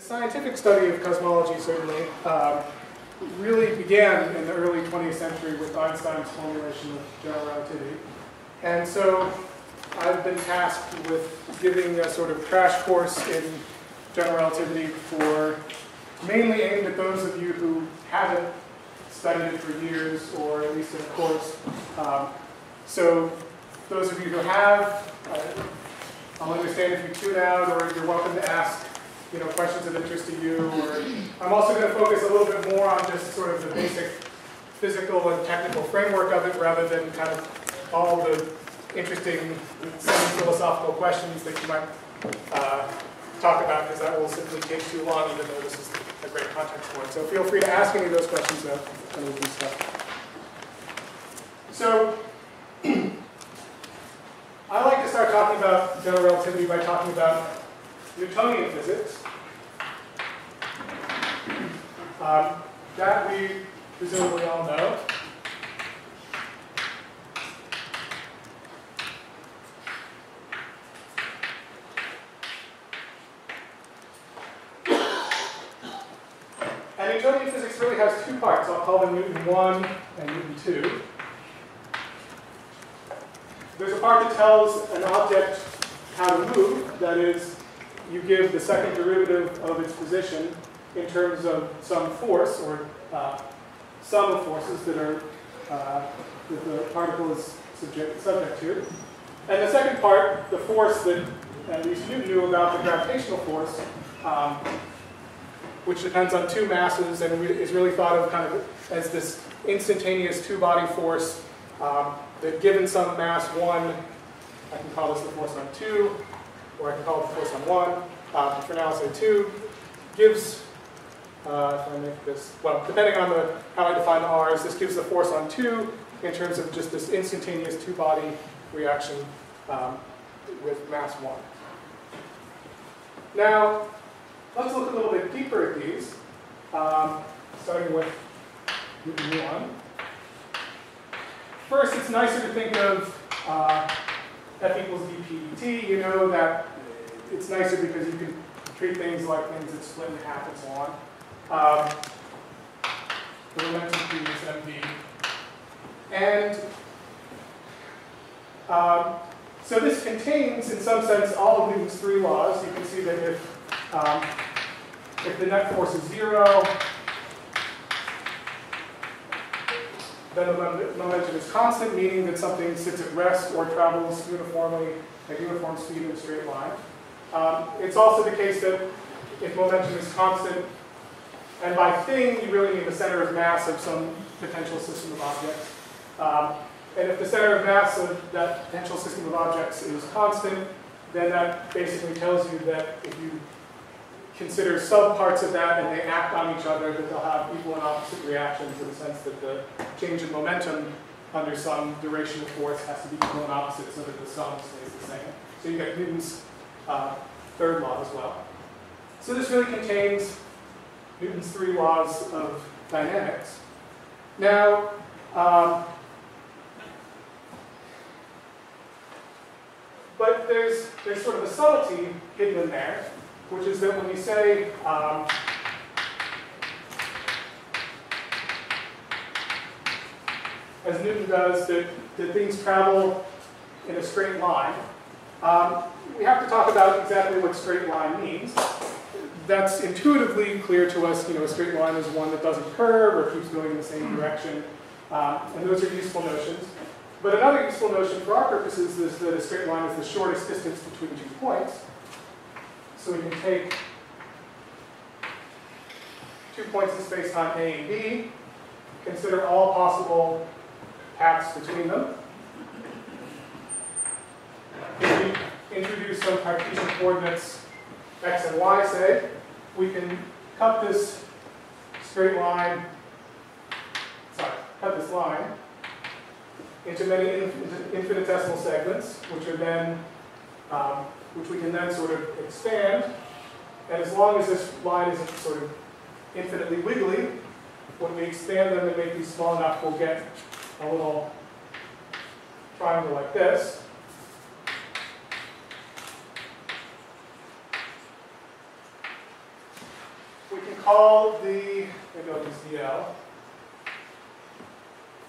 The scientific study of cosmology certainly um, really began in the early 20th century with Einstein's formulation of general relativity. And so I've been tasked with giving a sort of crash course in general relativity for mainly aimed at those of you who haven't studied it for years or at least in a course. Um, so those of you who have, uh, I'll understand if you tune out or you're welcome to ask you know, questions of interest to you. Or I'm also going to focus a little bit more on just sort of the basic physical and technical framework of it rather than kind of all the interesting semi-philosophical questions that you might uh, talk about because that will simply take too long even though this is a great context for it. So feel free to ask any of those questions though, and we'll do stuff. So I like to start talking about general relativity by talking about Newtonian physics. Um, that we presumably all know. And Newtonian physics really has two parts. I'll call them Newton 1 and Newton 2. There's a part that tells an object how to move, that is, you give the second derivative of its position in terms of some force or uh, sum of forces that are uh, that the particle is subject, subject to. And the second part, the force that at least you knew about the gravitational force, um, which depends on two masses and is really thought of kind of as this instantaneous two-body force um, that given some mass one, I can call this the force on two, or I can call it the force on one. Uh, for now, I'll say two, gives, uh, if I make this, well, depending on the how I define the r's, this gives the force on two in terms of just this instantaneous two-body reaction um, with mass one. Now, let's look a little bit deeper at these, um, starting with Newton 1. First, it's nicer to think of uh, F equals dp dt. You know that it's nicer because you can treat things like things that split in half and so on. Um, the momentum is mv. And um, so this contains, in some sense, all of Newton's three laws. You can see that if, um, if the net force is zero, then the momentum is constant, meaning that something sits at rest or travels uniformly at uniform speed in a straight line. Um, it's also the case that if momentum is constant, and by thing you really mean the center of mass of some potential system of objects. Um, and if the center of mass of that potential system of objects is constant, then that basically tells you that if you consider subparts of that and they act on each other, that they'll have equal and opposite reactions in the sense that the change in momentum under some duration of force has to be equal and opposite so that the sum stays the same. So you get Newton's uh, third law as well. So this really contains Newton's three laws of dynamics. Now, um, but there's, there's sort of a subtlety hidden in there, which is that when you say um, as Newton does, that, that things travel in a straight line, um, we have to talk about exactly what straight line means. That's intuitively clear to us, you know, a straight line is one that doesn't curve or keeps going in the same direction, um, and those are useful notions. But another useful notion for our purposes is that a straight line is the shortest distance between two points. So we can take two points in space-time A and B, consider all possible paths between them. Introduce some Cartesian coordinates x and y, say, we can cut this straight line, sorry, cut this line into many infinitesimal segments, which are then um, which we can then sort of expand. And as long as this line isn't sort of infinitely wiggly, when we expand them and make these small enough, we'll get a little triangle like this. Call the, maybe DL.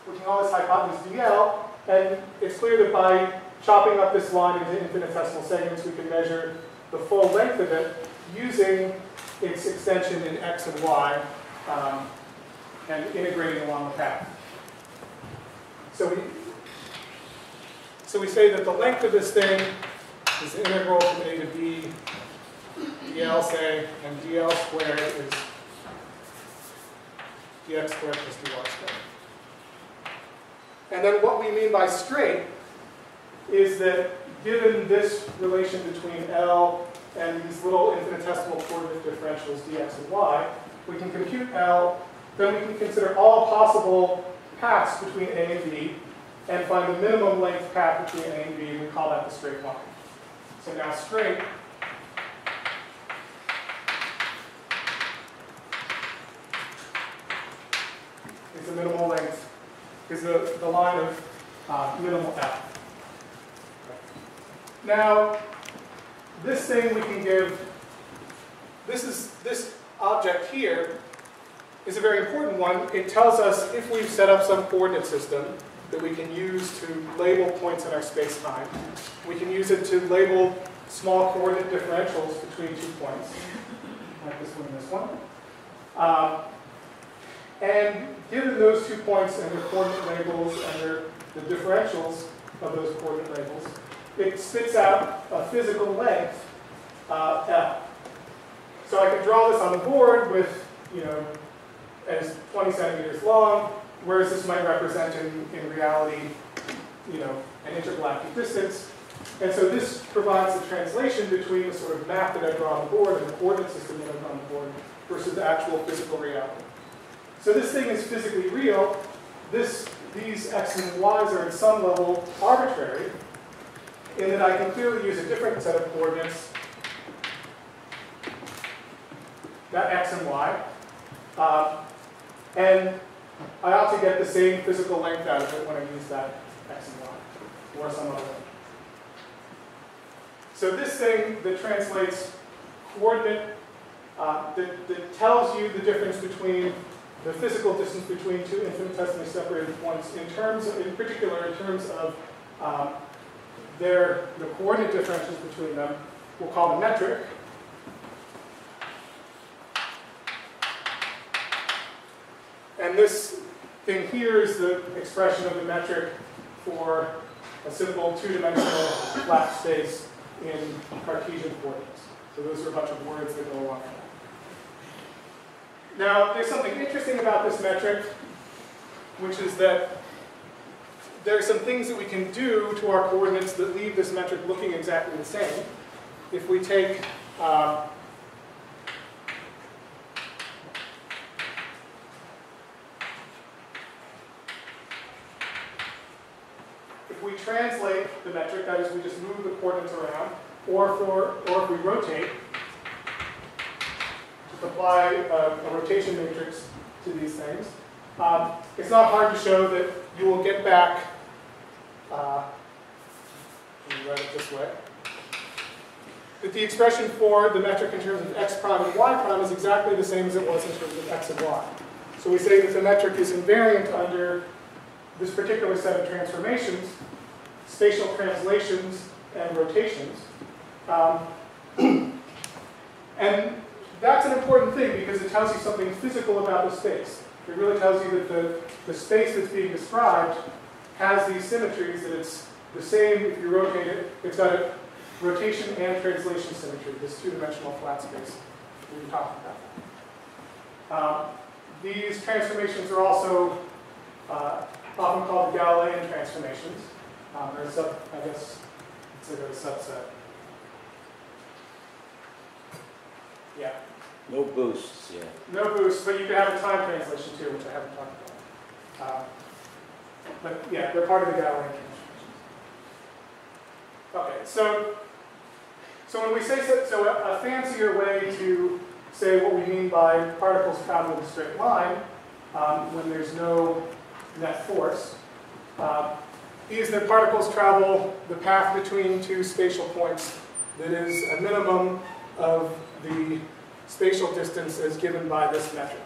We can call this hypotenuse DL, and it's clear that by chopping up this line into infinitesimal segments, we can measure the full length of it using its extension in x and y um, and integrating along the path. So we, so we say that the length of this thing is the integral from a to b dl, say, and dl squared is dx squared plus dy squared. And then what we mean by straight is that given this relation between L and these little infinitesimal coordinate differentials dx and y, we can compute L, then we can consider all possible paths between A and B, and find the minimum length path between A and B, and we call that the straight line. So now straight is the minimal length, is the, the line of uh, minimal L. Now, this thing we can give, this is this object here is a very important one. It tells us if we've set up some coordinate system that we can use to label points in our space-time. We can use it to label small coordinate differentials between two points, like this one and this one. Um, and given those two points and their coordinate labels and their, the differentials of those coordinate labels, it spits out a physical length, uh, L. So I can draw this on the board with, you know, as 20 centimeters long, whereas this might represent in, in reality, you know, an intergalactic distance. And so this provides the translation between the sort of map that I draw on the board and the coordinate system that I draw on the board versus the actual physical reality. So this thing is physically real. This, these x and y's are at some level arbitrary, in that I can clearly use a different set of coordinates, that x and y, uh, and I ought to get the same physical length out of it when I use that x and y, or some other. So this thing that translates coordinate, uh, that, that tells you the difference between the physical distance between two infinitesimally separated points in terms, of, in particular, in terms of um, their, the coordinate differentials between them, we'll call the metric. And this thing here is the expression of the metric for a simple two-dimensional flat space in Cartesian coordinates. So those are a bunch of words that go along. Now, there's something interesting about this metric, which is that there are some things that we can do to our coordinates that leave this metric looking exactly the same. If we take uh, if we translate the metric, that is, we just move the coordinates around, or, for, or if we rotate, apply a, a rotation matrix to these things. Um, it's not hard to show that you will get back, uh, write it this way, that the expression for the metric in terms of x prime and y prime is exactly the same as it was in terms of x and y. So we say that the metric is invariant under this particular set of transformations, spatial translations and rotations. Um, and that's an important thing because it tells you something physical about the space. It really tells you that the, the space that's being described has these symmetries, that it's the same if you rotate it. It's got a rotation and translation symmetry, this two-dimensional flat space we were talking about. Um, these transformations are also uh, often called Galilean transformations. Um, they're sub, I guess, it's a subset. Yeah. No boosts, yeah. No boosts, but you can have a time translation too, which I haven't talked about. Um, but yeah, they're part of the Galilean transformations. Okay, so so when we say so, so a, a, fancier way to say what we mean by particles travel in a straight line um, when there's no net force uh, is that particles travel the path between two spatial points that is a minimum of the spatial distance as given by this metric.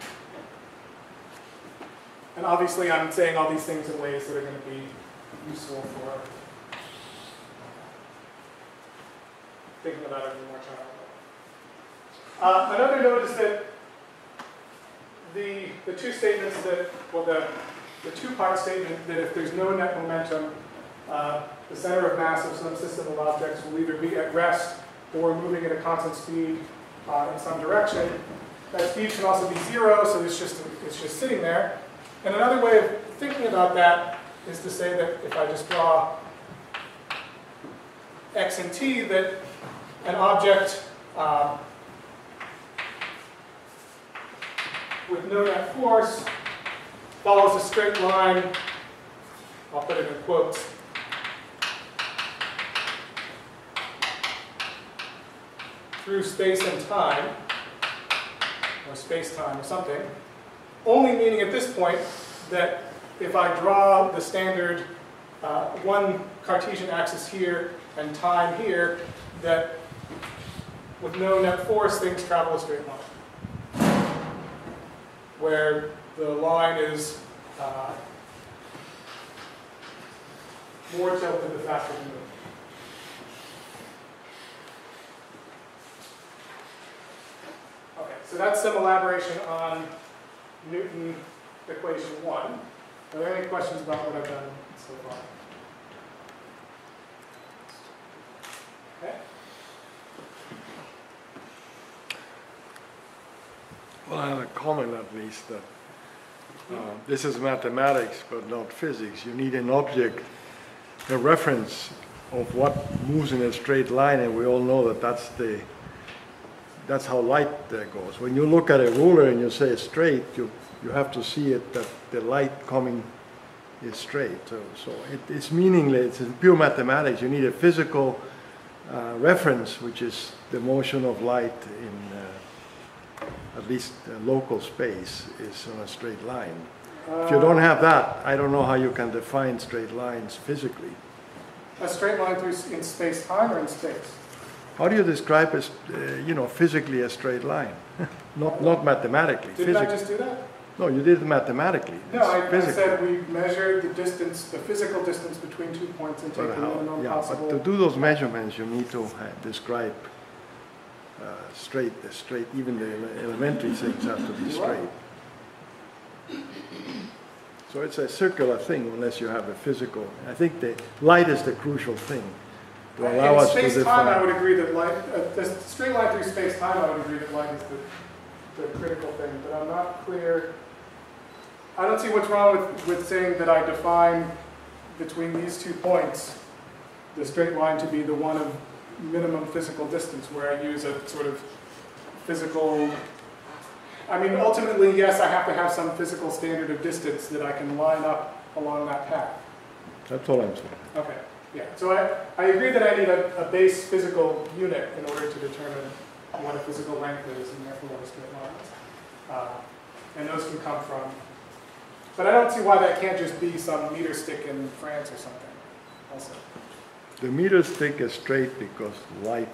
And obviously, I'm saying all these things in ways that are going to be useful for thinking about it in more way. Uh, another note is that the, the two statements that, well, the, the two-part statement that if there's no net momentum, uh, the center of mass of some system of objects will either be at rest or moving at a constant speed uh, in some direction. That speed can also be zero, so it's just, it's just sitting there. And another way of thinking about that is to say that if I just draw x and t, that an object um, with no net force follows a straight line, I'll put it in quotes, through space and time, or space-time or something, only meaning at this point that if I draw the standard uh, one Cartesian axis here and time here, that with no net force, things travel a straight line. Where the line is uh, more tilted the faster you move. Okay, so that's some elaboration on Newton equation one. Are there any questions about what I've done so far? Okay. Well, I have a comment at least that uh, this is mathematics but not physics. You need an object, a reference of what moves in a straight line, and we all know that that's the that's how light uh, goes. When you look at a ruler and you say straight, you you have to see it that the light coming is straight. So, so it, it's meaningless. It's pure mathematics. You need a physical uh, reference, which is the motion of light in uh, at least local space is on a straight line. If you don't have that, I don't know how you can define straight lines physically. A straight line through in space-time or in space? How do you describe, a, s- uh, you know, physically a straight line? not, not mathematically, Didn't I physically. just do that? No, you did it mathematically. No, I, I said we measured the distance, the physical distance between two points and take the minimum yeah, but to do those measurements, you need to uh, describe uh, straight, the straight, even the ele- elementary things have to be right. straight. So it's a circular thing unless you have a physical, I think the light is the crucial thing to allow In us to space-time, I would agree that light, uh, the straight line through space-time, I would agree that light is the, the critical thing, but I'm not clear. I don't see what's wrong with, with saying that I define between these two points, the straight line to be the one of minimum physical distance, where I use a sort of physical, I mean, ultimately, yes, I have to have some physical standard of distance that I can line up along that path. That's all I'm saying. Okay, yeah, so I, I agree that I need a, a base physical unit in order to determine what a physical length is and therefore what a straight line is. Uh, And those can come from, but I don't see why that can't just be some meter stick in France or something also. The meter stick is straight because light,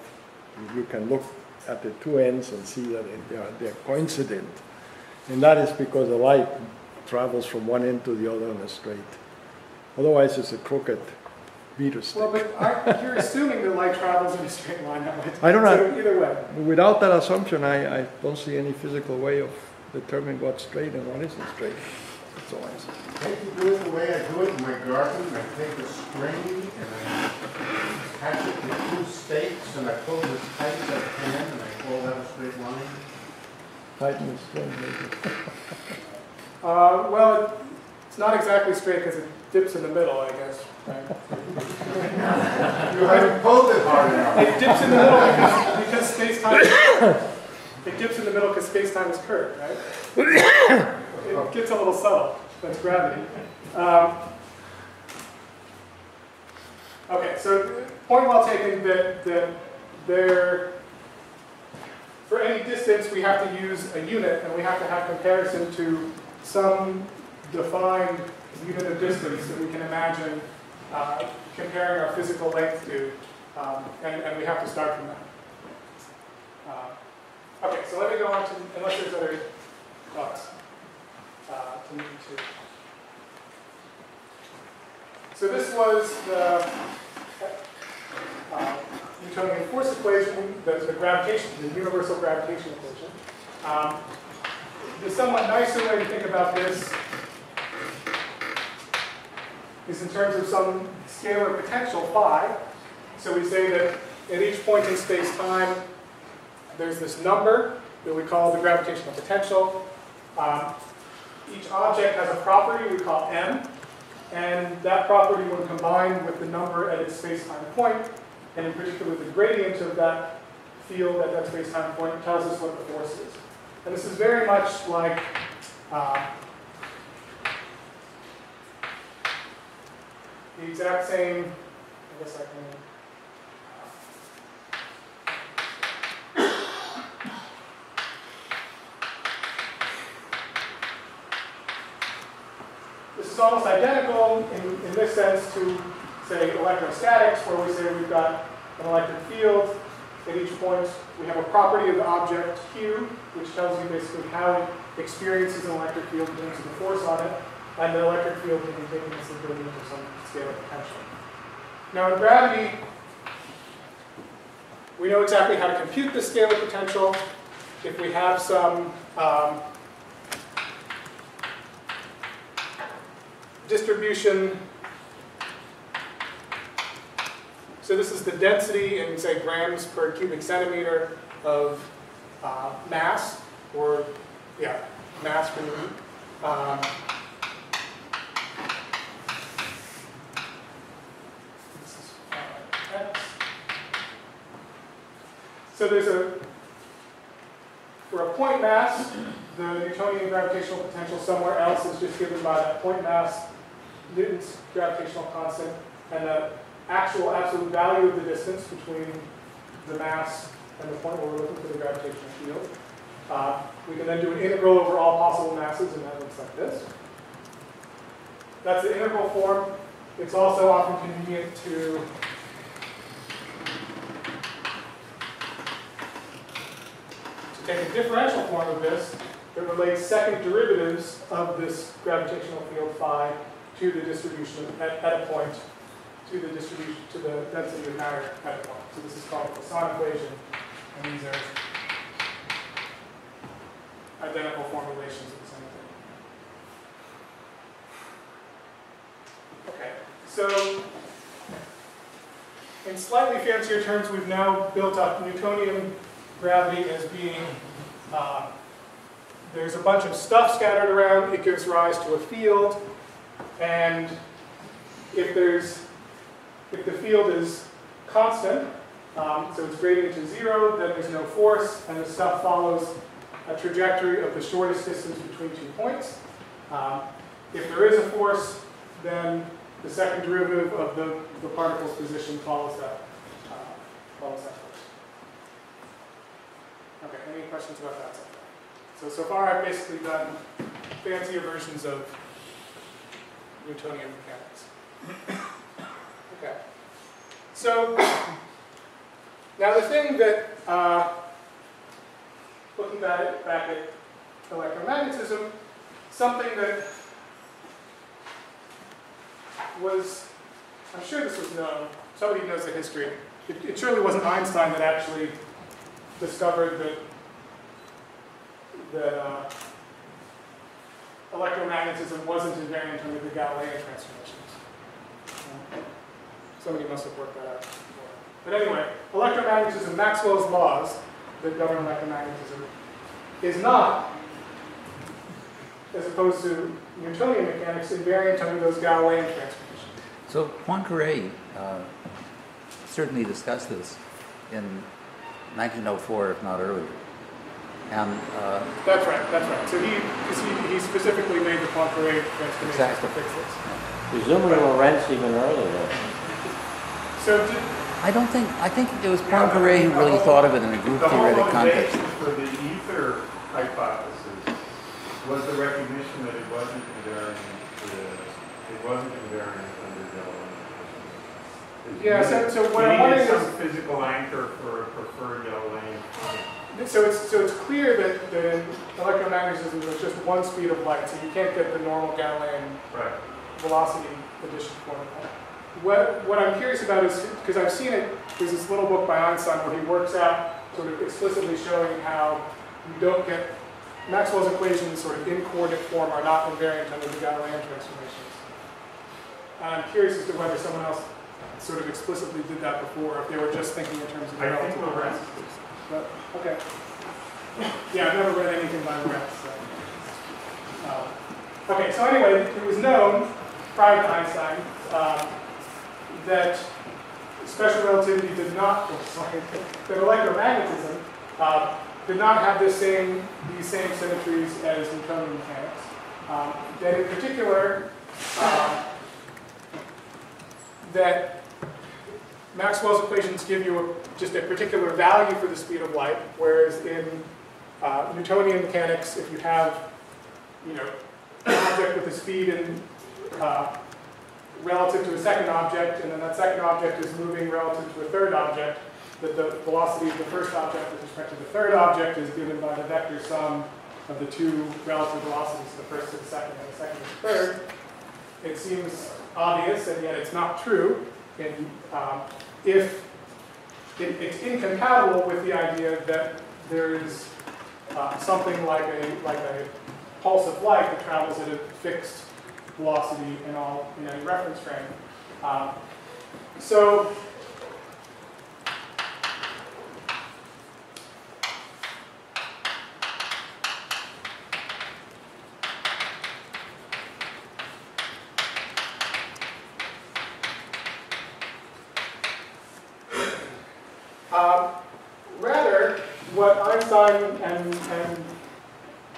you can look at the two ends and see that they are, they're coincident. And that is because the light travels from one end to the other on a straight. Otherwise, it's a crooked meter Well, stick. but I, you're assuming that light travels in a straight line, that way. I don't know. So either way, Without that assumption, I, I don't see any physical way of determining what's straight and what isn't straight. That's all I'm. I like do it the way I do it in my garden. I take a string and I attach it to two stakes and I pull it as tight as I can and I call that a straight line. Tighten the string, maybe. uh, well, it's not exactly straight because it dips in the middle, I guess, right? You haven't pulled it hard enough. It dips in the middle because, because space-time, it dips in the middle because space-time is curved, right? It gets a little subtle, that's gravity. Um, Okay, so point well taken that, that there, for any distance, we have to use a unit and we have to have comparison to some defined unit of distance that we can imagine uh, comparing our physical length to, um, and, and we have to start from that. Uh, Okay, so let me go on to, unless there's other thoughts. Uh, to to. So this was the uh, Newtonian force equation, the, the gravitation, the universal gravitation equation. Um, the somewhat nicer way to think about this is in terms of some scalar potential phi. So we say that at each point in space-time, there's this number that we call the gravitational potential. Um, each object has a property we call m, and that property when combined with the number at its space-time point, and in particular the gradient of that field at that space-time point tells us what the force is. And this is very much like uh, the exact same, I guess I can This is almost identical in, in this sense to, say, electrostatics, where we say we've got an electric field. At each point, we have a property of the object Q, which tells you basically how it experiences an electric field in terms of the force on it, and the electric field can be taken as gradient of some scalar potential. Now in gravity, we know exactly how to compute the scalar potential. If we have some um, distribution. So this is the density in, say, grams per cubic centimeter of uh, mass, or, yeah, mass per unit. Um, this is, uh, X. So there's a, for a point mass, the Newtonian gravitational potential somewhere else is just given by that point mass Newton's gravitational constant and the actual absolute value of the distance between the mass and the point where we're looking for the gravitational field. Uh, we can then do an integral over all possible masses, and that looks like this. That's the integral form. It's also often convenient to take a differential form of this that relates second derivatives of this gravitational field phi to the distribution at, at a point, to the distribution, to the density of matter at a point. So this is called the Poisson equation, and these are identical formulations of the same thing. Okay, so in slightly fancier terms, we've now built up Newtonian gravity as being, uh, there's a bunch of stuff scattered around, it gives rise to a field, and if there's, if the field is constant, um, so it's gradient to zero, then there's no force, and the stuff follows a trajectory of the shortest distance between two points. Um, if there is a force, then the second derivative of the, the particle's position follows that, uh, follows that. Okay, any questions about that so far? So, far I've basically done fancier versions of Newtonian mechanics. Okay. So, now the thing that, uh, looking back, back at electromagnetism, something that was, I'm sure this was known, somebody knows the history, it, it surely wasn't Einstein that actually discovered that, that uh, electromagnetism wasn't invariant under the Galilean transformations. Somebody must have worked that out before. But anyway, electromagnetism, Maxwell's laws that govern electromagnetism, is not, as opposed to Newtonian mechanics, invariant under those Galilean transformations. So Poincaré uh, certainly discussed this in 1904, if not earlier. And uh, That's right, that's right. So he, 'cause he, he specifically made the Poincaré transformations Exactly. to fix this. Presumably Lorentz even earlier. So did, I don't think, I think it was Poincaré who really thought of it in a group The whole theoretic context. for the ether hypothesis was the recognition that it wasn't invariant, it wasn't invariant under Galilean. Yeah, so- so what I'm wondering needed is- some physical anchor for a preferred Galilean point. So it's, so it's clear that, that in electromagnetism, there's just one speed of light, so you can't get the normal Galilean Right. velocity addition formula. What, what I'm curious about is, because I've seen it, there's this little book by Einstein where he works out sort of explicitly showing how you don't get, Maxwell's equations sort of in coordinate form are not invariant under the Galilean transformations. I'm curious as to whether someone else sort of explicitly did that before, if they were just thinking in terms of I think relative Lorentz velocities. But, okay. Yeah, I've never read anything by Lorentz, so. Uh, Okay, so anyway, it was known prior to Einstein um, that special relativity did not, that electromagnetism uh, did not have the same, these same symmetries as Newtonian mechanics. Um, that in particular, um, that Maxwell's equations give you a, just a particular value for the speed of light, whereas in uh, Newtonian mechanics, if you have, you know, an object with a speed in, uh, relative to a second object, and then that second object is moving relative to a third object, that the velocity of the first object with respect to the third object is given by the vector sum of the two relative velocities, the first to the second and the second to the third. It seems obvious, and yet it's not true, in, um, if it, it's incompatible with the idea that there is uh, something like a, like a pulse of light that travels at a fixed velocity in all in any reference frame. Um, so um, rather, what Einstein and, and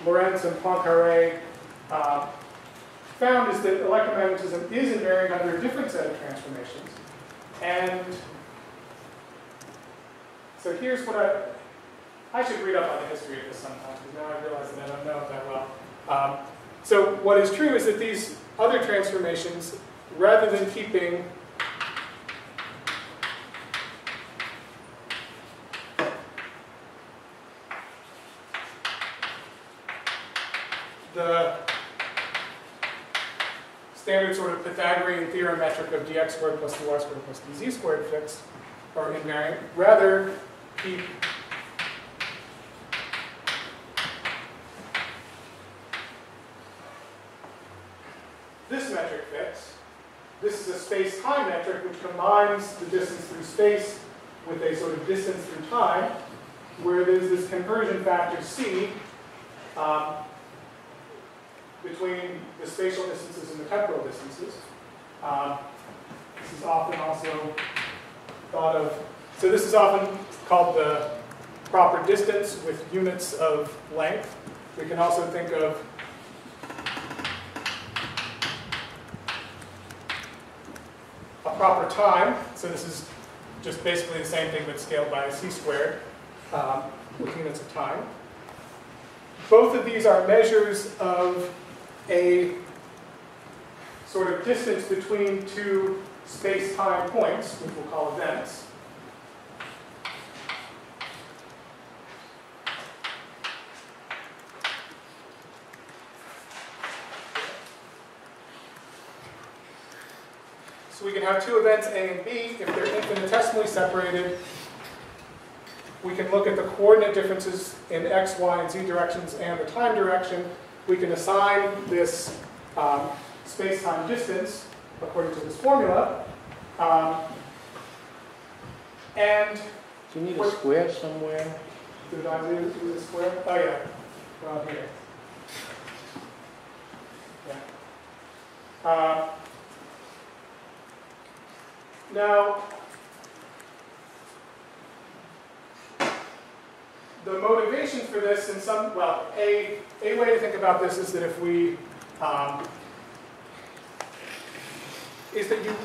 Lorentz and Poincaré uh, found is that electromagnetism is invariant under a different set of transformations. And so here's what I, I should read up on the history of this sometime, because now I realize that I don't know it that well. Um, so what is true is that these other transformations, rather than keeping the standard sort of Pythagorean theorem metric of dx squared plus dy squared plus dz squared fixed or invariant. Rather, keep this metric fixed. This is a space-time metric which combines the distance through space with a sort of distance through time, where there's this conversion factor c um, between the spatial distances and the temporal distances. Um, this is often also thought of, so this is often called the proper distance with units of length. We can also think of a proper time, so this is just basically the same thing but scaled by c squared um, with units of time. Both of these are measures of a sort of distance between two space-time points, which we'll call events. So we can have two events A and B. If they're infinitesimally separated, we can look at the coordinate differences in x, y, and z directions and the time direction. We can assign this um, space-time distance according to this formula. Um, and Do you need a square somewhere? did I lose the square? Oh, yeah. Well, here. Yeah. Uh, now, the motivation for this in some, well, a, a way to think about this is that if we, um, is that you,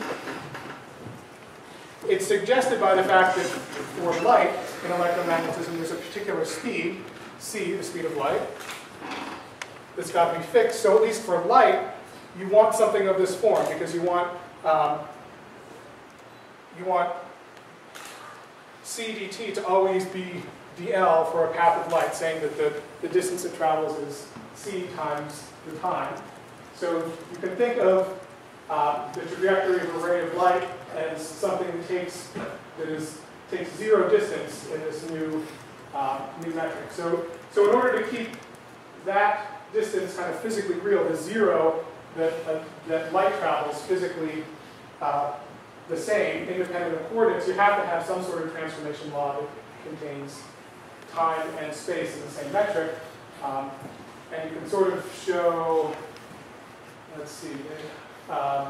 it's suggested by the fact that for light in electromagnetism, there's a particular speed, c, the speed of light, that's got to be fixed. So at least for light, you want something of this form because you want um, you want c dt to always be dl for a path of light, saying that the, the distance it travels is c times the time. So you can think of uh, the trajectory of a ray of light as something that takes that is takes zero distance in this new uh, new metric. So so in order to keep that distance kind of physically real, the zero that uh, that light travels physically uh, the same, independent of coordinates, you have to have some sort of transformation law that contains time and space in the same metric. Um, and you can sort of show, let's see, um,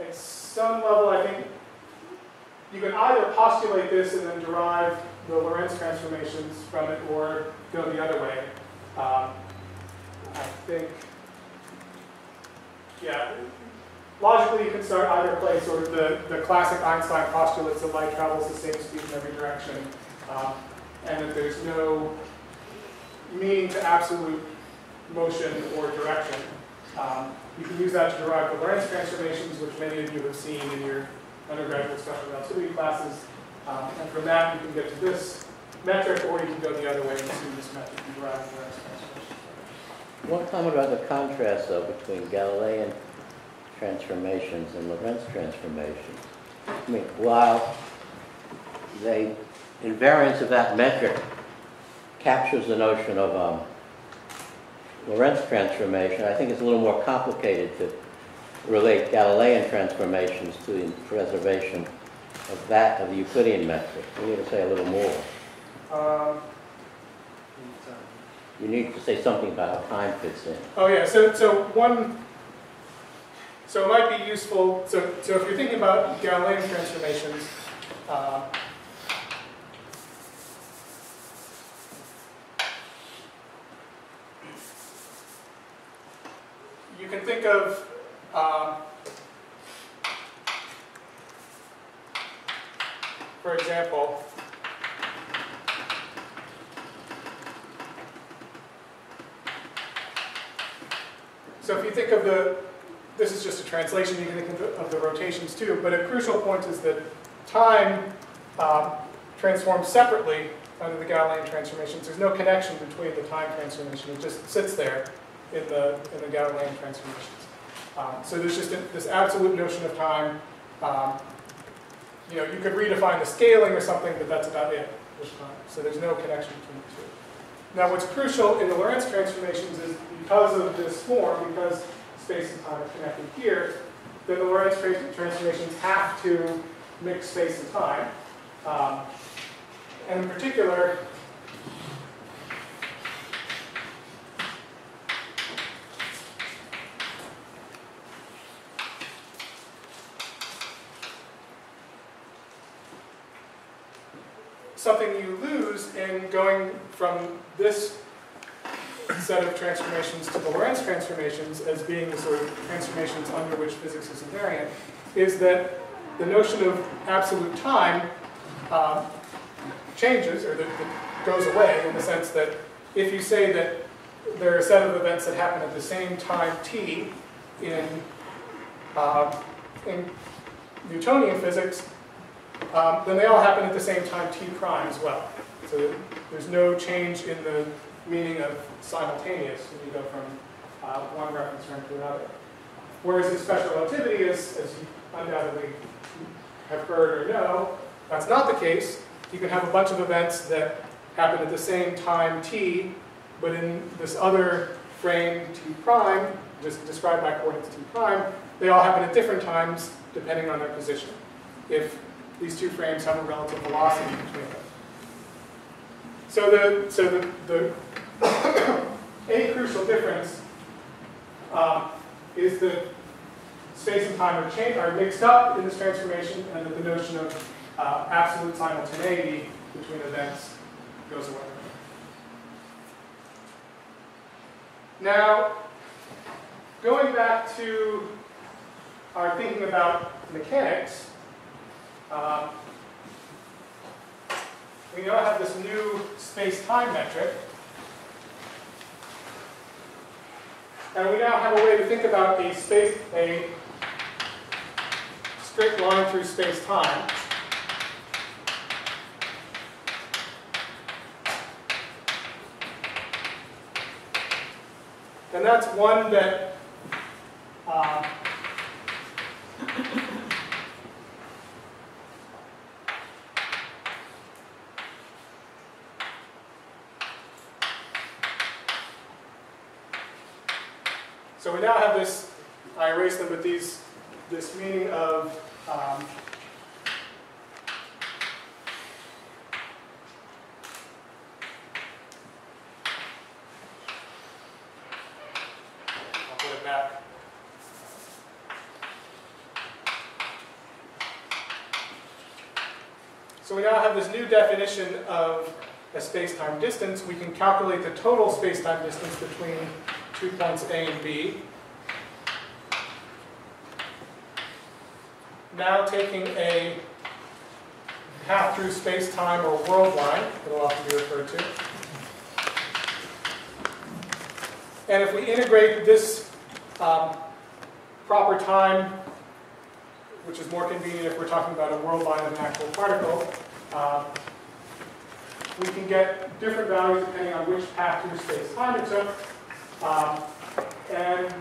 at some level, I think you can either postulate this and then derive the Lorentz transformations from it or go the other way. Um, I think, yeah, logically you can start either place, sort of the, the classic Einstein postulates that light travels the same speed in every direction, um, and that there's no meaning to absolute motion or direction. Um, you can use that to derive the Lorentz transformations, which many of you have seen in your undergraduate special relativity classes. Um, and from that, you can get to this metric, or you can go the other way and see this metric and derive the Lorentz transformations. One comment about the contrast, though, between Galilean transformations and Lorentz transformations. I mean, while the invariance of that metric captures the notion of um, Lorentz transformation, I think it's a little more complicated to relate Galilean transformations to the preservation of that, of the Euclidean metric. You need to say a little more. Um, You need to say something about how time fits in. Oh, yeah, so, so one, so it might be useful, so, so if you're thinking about Galilean transformations, uh, you can think of, um, for example, So if you think of the, this is just a translation, you can think of the, rotations too, but a crucial point is that time um, transforms separately under the Galilean transformations. There's no connection between the time transformation. It just sits there in the, in the Galilean transformations. Um, so there's just a, this absolute notion of time. Um, you know, you could redefine the scaling or something, but that's about it. So there's no connection between the two. Now, what's crucial in the Lorentz transformations is because of this form, because space and time are connected here, then the Lorentz tra- transformations have to mix space and time. Um, and in particular, something you lose in going from this set of transformations to the Lorentz transformations as being the sort of transformations under which physics is invariant is that the notion of absolute time um, changes or that, that goes away in the sense that if you say that there are a set of events that happen at the same time t in, uh, in Newtonian physics, um, then they all happen at the same time t prime as well. So there's no change in the meaning of simultaneous when you go from uh, one reference frame to another. Whereas in special relativity, as, as you undoubtedly have heard or know, that's not the case. You can have a bunch of events that happen at the same time t, but in this other frame t prime, just described by coordinates t prime, they all happen at different times depending on their position. If these two frames have a relative velocity between them. So the, so the, the a crucial difference um, is that space and time are, are mixed up in this transformation and that the notion of uh, absolute simultaneity between events goes away. Now, going back to our thinking about mechanics, um, we now have this new space-time metric. And we now have a way to think about a space, a straight line through space-time. And that's one that uh, I erased them with these, this meaning of um. So we now have this new definition of a space-time distance. We can calculate the total space-time distance between two points A and B. Now taking a path through space-time or world line, it'll often be referred to. And if we integrate this um, proper time, which is more convenient if we're talking about a world line of an actual particle, um, we can get different values depending on which path through space-time it took. Um, and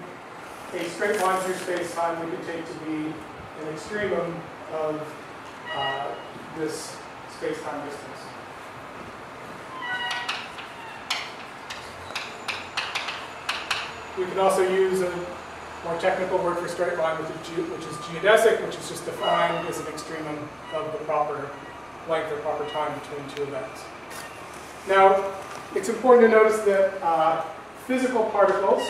a straight line through space-time we can take to be an extremum of uh, this space-time distance. We can also use a more technical word for straight line, which is, ge- which is geodesic, which is just defined as an extremum of the proper length or proper time between two events. Now, it's important to notice that uh, physical particles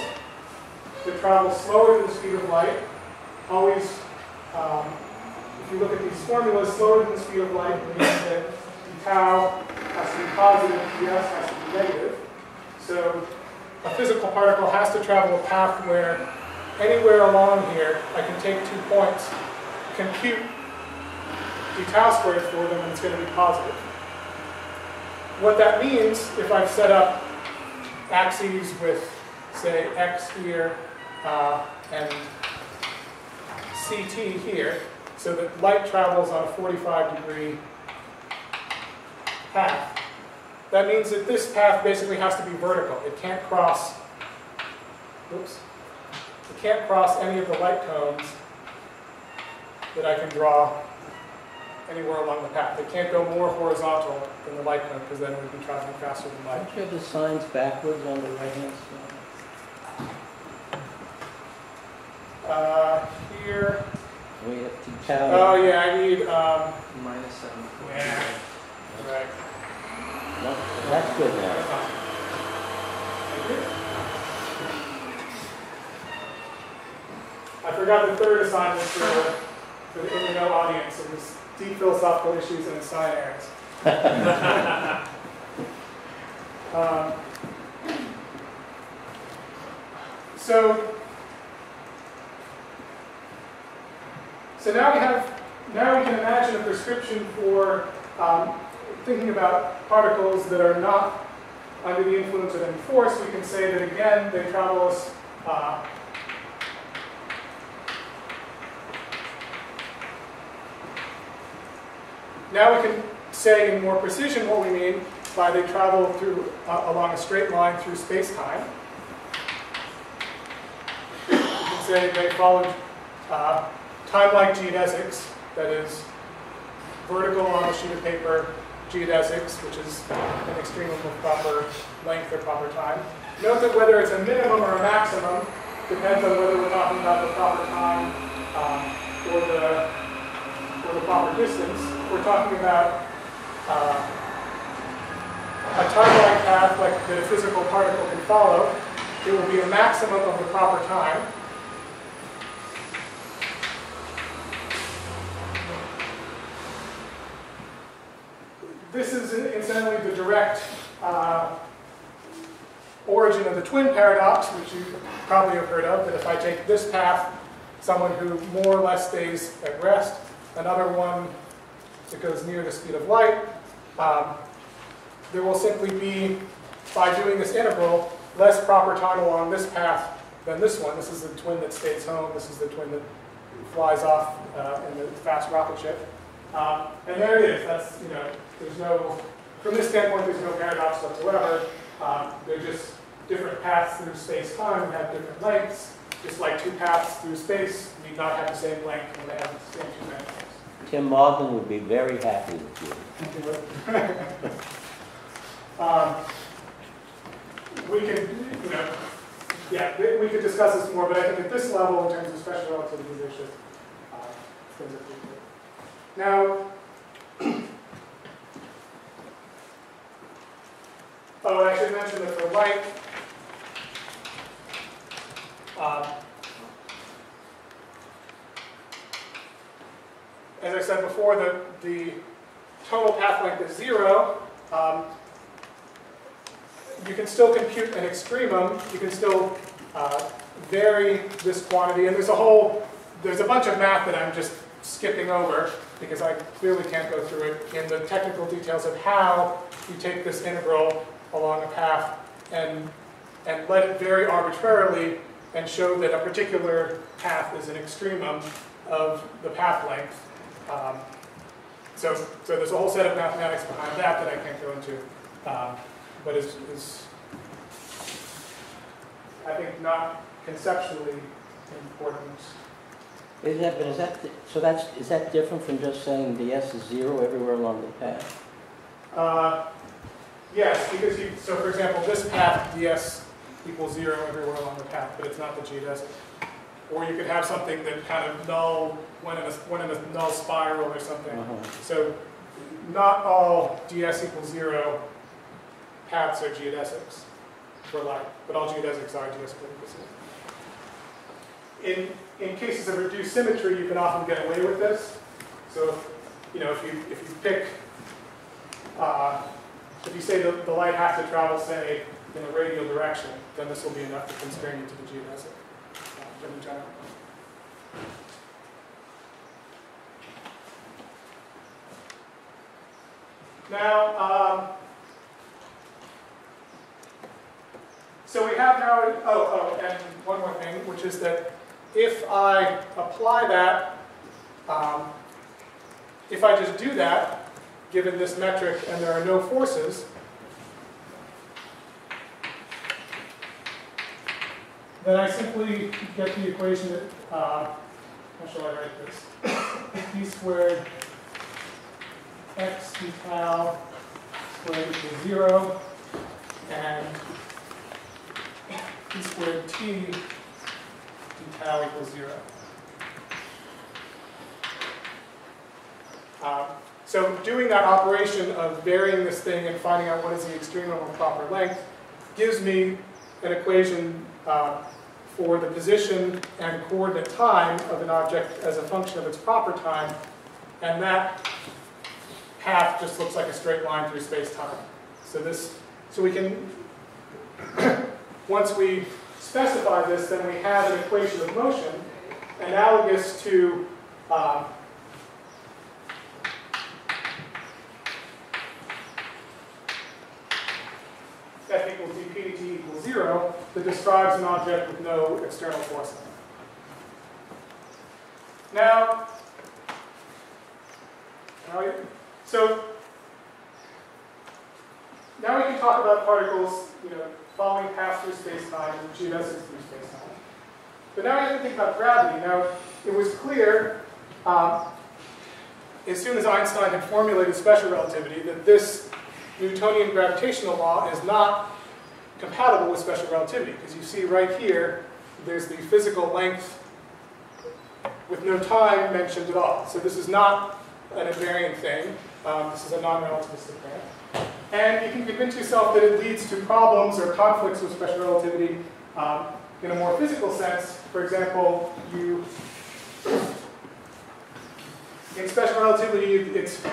that travel slower than the speed of light always, um, if you look at these formulas, slower than the speed of light means that tau has to be positive, ds has to be negative. So a physical particle has to travel a path where anywhere along here, I can take two points, compute d tau squared for them, and it's going to be positive. What that means, if I've set up axes with, say, x here uh, and ct here, so that light travels on a 45 degree path, that means that this path basically has to be vertical. It can't cross, oops, it can't cross any of the light cones that I can draw anywhere along the path. It can't go more horizontal than the light cone because then it would be traveling faster than light. Don't you have the signs backwards on the right-hand side? Uh, here, We have T tau. oh yeah, I need, um, Minus seven. yeah, right. No, That's good now. I forgot the third assignment for, for the in the know audience. It was deep philosophical issues and sign errors. um, so, so now we have, now we can imagine a prescription for um, thinking about particles that are not under the influence of any force. We can say that again, they travel as uh, Now we can say in more precision what we mean by they travel through uh, along a straight line through space-time. We can say they follow uh, time-like geodesics, that is vertical on a sheet of paper geodesics, which is an extremum of proper length or proper time. Note that whether it's a minimum or a maximum depends on whether we're talking about the proper time um, or the or the proper distance, we're talking about uh, a time-like path like that a physical particle can follow. It will be a maximum of the proper time. This is incidentally the direct uh, origin of the twin paradox, which you probably have heard of, that if I take this path, someone who more or less stays at rest, another one that goes near the speed of light. Um, there will simply be, by doing this integral, less proper time along this path than this one. This is the twin that stays home. This is the twin that flies off uh, in the fast rocket ship. Uh, and there it is. That's, you know, there's no, from this standpoint, there's no paradox whatsoever. Uh, they're just different paths through space-time have different lengths, just like two paths through space need not have the same length when they have the same two dimensions. Tim Maudlin would be very happy with you. Um, We could, you know, yeah, we- could discuss this more, but I think at this level, in terms of special relativity, there's just, uh, things that we. Now, oh, I should mention that for light, um, as I said before, the, the total path length is zero. Um, you can still compute an extremum, you can still uh, vary this quantity, and there's a whole, there's a bunch of math that I'm just skipping over, because I clearly can't go through it in the technical details of how you take this integral along a path and, and let it vary arbitrarily and show that a particular path is an extremum of the path length. Um, so, so there's a whole set of mathematics behind that that I can't go into. Um, but is, is, I think, not conceptually important. Is that, but is that, so that's, is that different from just saying the S is zero everywhere along the path? Uh, yes, because you, so for example, this path, ds equals zero everywhere along the path, but it's not the geodesic. Or you could have something that kind of null, went in a, went in a null spiral or something. Uh-huh. So not all ds equals zero paths are geodesics for light, but all geodesics are ds geodesically inclusive. In, in cases of reduced symmetry, you can often get away with this. So, you know, if you, if you pick, uh, if you say the, the light has to travel, say, in a radial direction, then this will be enough to constrain you to the geodesic uh, in general. Now, um, so we have now, oh, oh, and one more thing, which is that if I apply that, um, if I just do that, given this metric and there are no forces, then I simply get the equation that, uh, how shall I write this? p squared x d tau squared equals zero, and p squared t tau equals zero. Um, so doing that operation of varying this thing and finding out what is the extremum of proper length gives me an equation uh, for the position and coordinate time of an object as a function of its proper time, and that path just looks like a straight line through space-time. So this, so we can, once we specify this, then we have an equation of motion analogous to um, F equals dp dt equals zero that describes an object with no external force. Now, all right, so now we can talk about particles, you know, following paths through space-time and geodesics through space-time. But now we have to think about gravity. Now, it was clear um, as soon as Einstein had formulated special relativity that this Newtonian gravitational law is not compatible with special relativity, because you see right here, there's the physical length with no time mentioned at all. So this is not an invariant thing. Um, this is a non-relativistic thing. And you can convince yourself that it leads to problems or conflicts with special relativity um, in a more physical sense. For example, you in special relativity, it's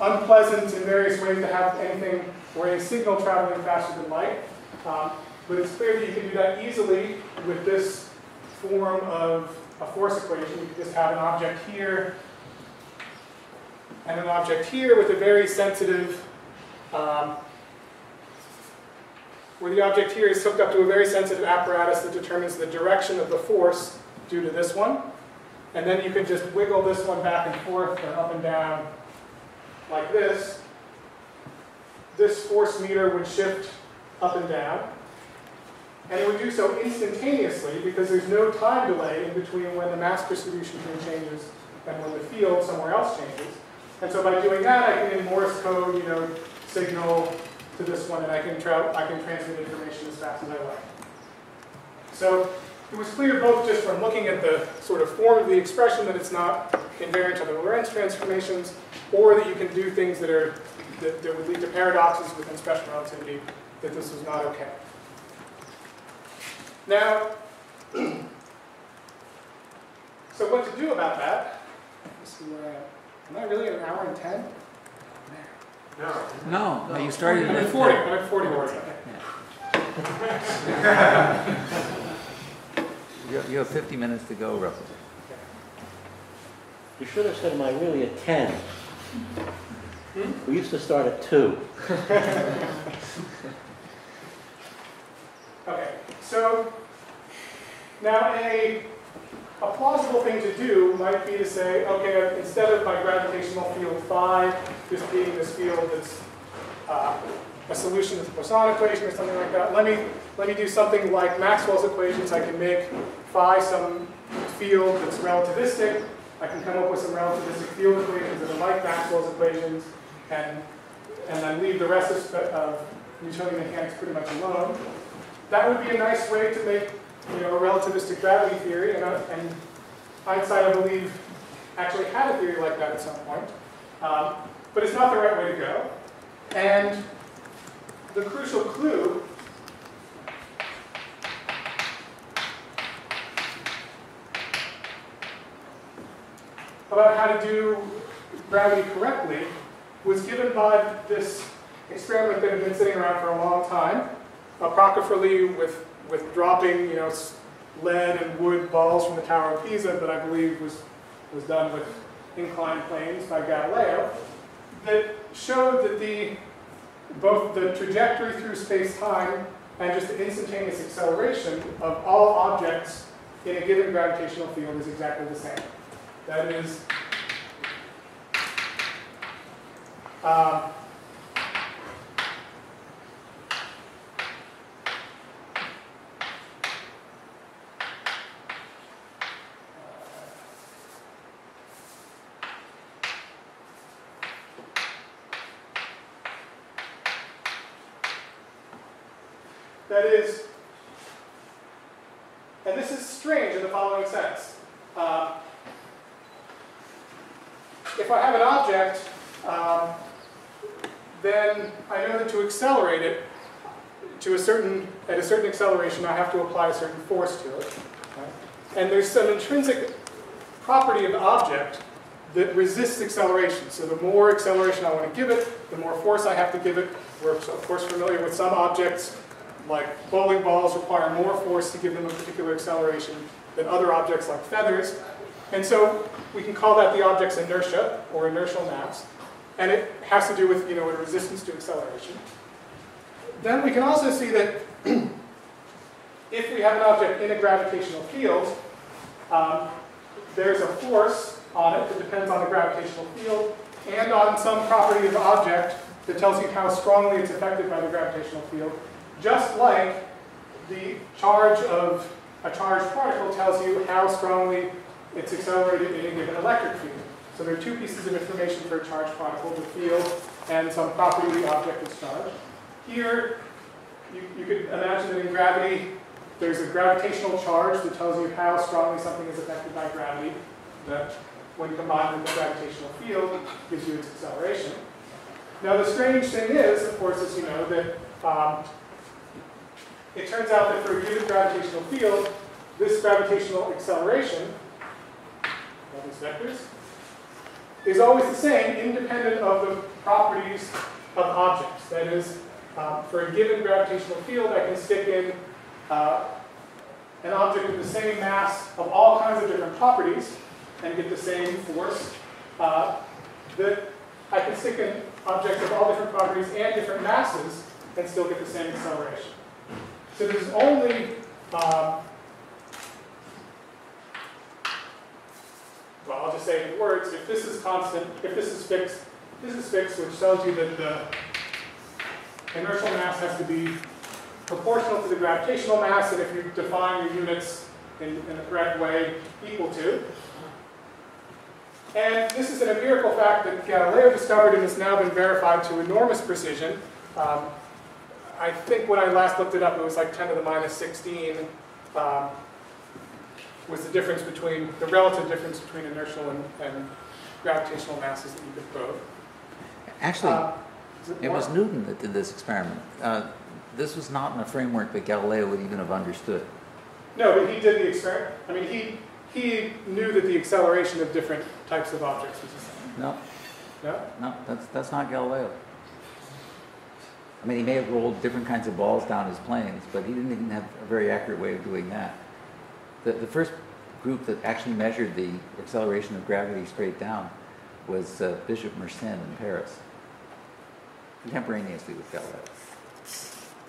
unpleasant in various ways to have anything or any signal traveling faster than light. Um, but it's clear that you can do that easily with this form of a force equation. You can just have an object here and an object here with a very sensitive, um, where the object here is hooked up to a very sensitive apparatus that determines the direction of the force due to this one. And then you can just wiggle this one back and forth or up and down like this. This force meter would shift up and down. And it would do so instantaneously because there's no time delay in between when the mass distribution here changes and when the field somewhere else changes. And so by doing that, I can in Morse code, you know, signal to this one and I can, I can transmit information as fast as I like. So it was clear both just from looking at the sort of form of the expression that it's not invariant to the Lorentz transformations, or that you can do things that are that, that would lead to paradoxes within special relativity, that this was not okay. Now, so what to do about that? Let's see where I am. Am I really at an hour and ten? No. No, no, you started I'm at at forty. I'm at forty words. Okay. You have- you have 50 minutes to go, roughly. You should have said, am I really at 10? Hmm? We used to start at 2. Okay, so now a, a plausible thing to do might be to say, okay, instead of my gravitational field phi just being this field that's uh, a solution to the Poisson equation or something like that, let me, let me do something like Maxwell's equations. I can make phi some field that's relativistic. I can come up with some relativistic field equations that are like Maxwell's equations and, and then leave the rest of, of Newtonian mechanics pretty much alone. That would be a nice way to make, you know, a relativistic gravity theory, and, uh, and Einstein, I believe, actually had a theory like that at some point. Um, but it's not the right way to go. And the crucial clue about how to do gravity correctly was given by this experiment that had been sitting around for a long time, apocryphally with, with dropping, you know, lead and wood balls from the Tower of Pisa that I believe was, was done with inclined planes by Galileo, that showed that the, both the trajectory through space-time and just the instantaneous acceleration of all objects in a given gravitational field is exactly the same. That is, um, That is, and this is strange in the following sense. Uh, if I have an object, um, then I know that to accelerate it to a certain, at a I have to apply a certain force to it. right? And there's some intrinsic property of the object that resists acceleration. So the more acceleration I want to give it, the more force I have to give it. We're of course familiar with some objects, like bowling balls require more force to give them a particular acceleration than other objects like feathers. And so we can call that the object's inertia, or inertial mass. And it has to do with, you know, a resistance to acceleration. Then we can also see that if we have an object in a gravitational field, um, there's a force on it that depends on the gravitational field and on some property of the object that tells you how strongly it's affected by the gravitational field, just like the charge of a charged particle tells you how strongly it's accelerated in a given electric field. So there are two pieces of information for a charged particle, the field and some property of the object is charged. Here, you, you could imagine that in gravity, there's a gravitational charge that tells you how strongly something is affected by gravity, that when combined with the gravitational field gives you its acceleration. Now the strange thing is, of course, as you know, that um, it turns out that for a given gravitational field, this gravitational acceleration, all these vectors, is always the same, independent of the properties of objects. That is, um, for a given gravitational field, I can stick in uh, an object with the same mass of all kinds of different properties and get the same force. Uh, that I can stick in objects of all different properties and different masses and still get the same acceleration. So there's only um, well, I'll just say it in words, if this is constant, if this is fixed, this is fixed, which tells you that the inertial mass has to be proportional to the gravitational mass, and if you define your units in, in the correct way, equal to. And this is an empirical fact that Galileo discovered and has now been verified to enormous precision. Um, I think when I last looked it up, it was like 10 to the minus 16 um, was the difference between, the relative difference between inertial and, and gravitational masses that you could probe. Actually, Uh, is it was? Newton that did this experiment. Uh, This was not in a framework that Galileo would even have understood. No, but he did the experiment. I mean, he, he knew that the acceleration of different types of objects was the same. No, No? no, that's, that's not Galileo. I mean, he may have rolled different kinds of balls down his planes, but he didn't even have a very accurate way of doing that. The, the first group that actually measured the acceleration of gravity straight down was uh, Bishop Mersenne in Paris, contemporaneously with Galileo.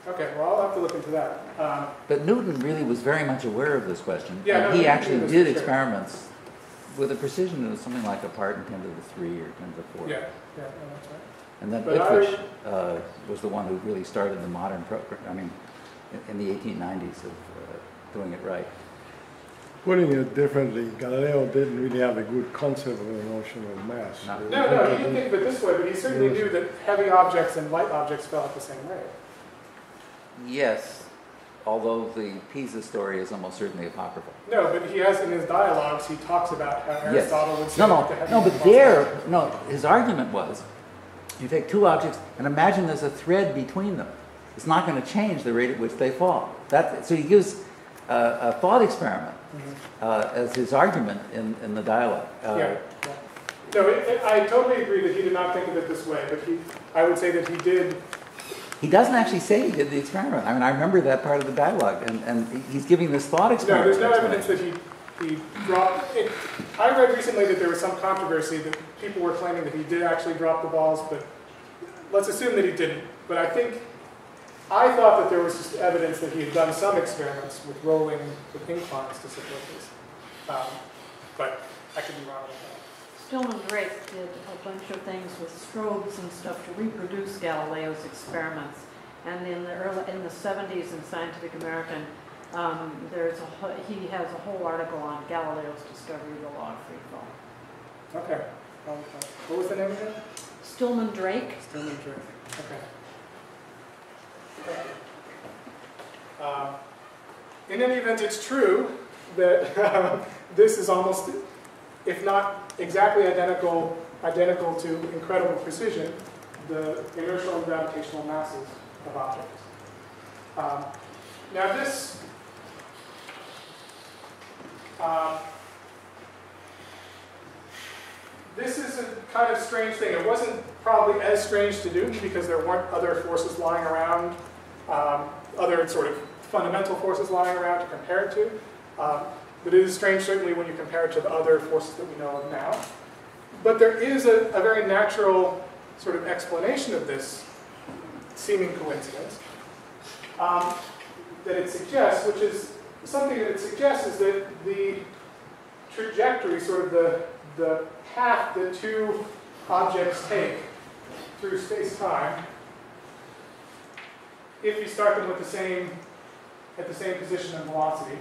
Okay, well, I'll have to look into that. Um, But Newton really was very much aware of this question. Yeah, no, and he Newton actually was did for sure. experiments with a precision that was something like a part in 10 to the 3 or 10 to the 4. yeah, yeah, no, that's right. And then But I- Lipwitch uh, was the one who really started the modern program, I mean, in, in the 1890s of uh, doing it right. Putting it differently, Galileo didn't really have a good concept of the notion of mass. No. No, no, he didn't think of it this way, but he certainly knew that heavy objects and light objects fell at the same rate. Yes, although the Pisa story is almost certainly apocryphal. No, but he has in his dialogues, he talks about how Yes. Aristotle would say No, no, no, but there, no, his argument was, you take two objects and imagine there's a thread between them. It's not going to change the rate at which they fall. That, so he gives a, a thought experiment uh, as his argument in, in the dialogue. Uh, Yeah, yeah. No, it, it, I totally agree that he did not think of it this way, but he, I would say that he did, He doesn't actually say he did the experiment. I mean, I remember that part of the dialogue, and, and he's giving this thought experiment. no, there's no evidence that he, he dropped, it, I read recently that there was some controversy that people were claiming that he did actually drop the balls, but let's assume that he didn't. But I think, I thought that there was just evidence that he had done some experiments with rolling the inclines to support this. Um, But I could be wrong about that. Stillman Drake did a bunch of things with strobes and stuff to reproduce Galileo's experiments. And in the early, in the seventies in Scientific American, um, there's a, whole- he has a whole article on Galileo's discovery of the law of free fall. Okay. Um, uh, What was the name again? Stillman Drake, Stillman Drake. Okay. Um, In any event, it's true that uh, this is almost, if not exactly identical, identical to incredible precision, the inertial and gravitational masses of objects. Um, Now this, um, this is a kind of strange thing. It wasn't probably as strange to do because there weren't other forces lying around, um, other sort of fundamental forces lying around to compare it to. Um, but it is strange certainly when you compare it to the other forces that we know of now. But there is a, a very natural sort of explanation of this seeming coincidence um, that it suggests, which is something that it suggests is that the trajectory, sort of the, the path that two objects take through space-time, if you start them with the same, at the same position and velocity,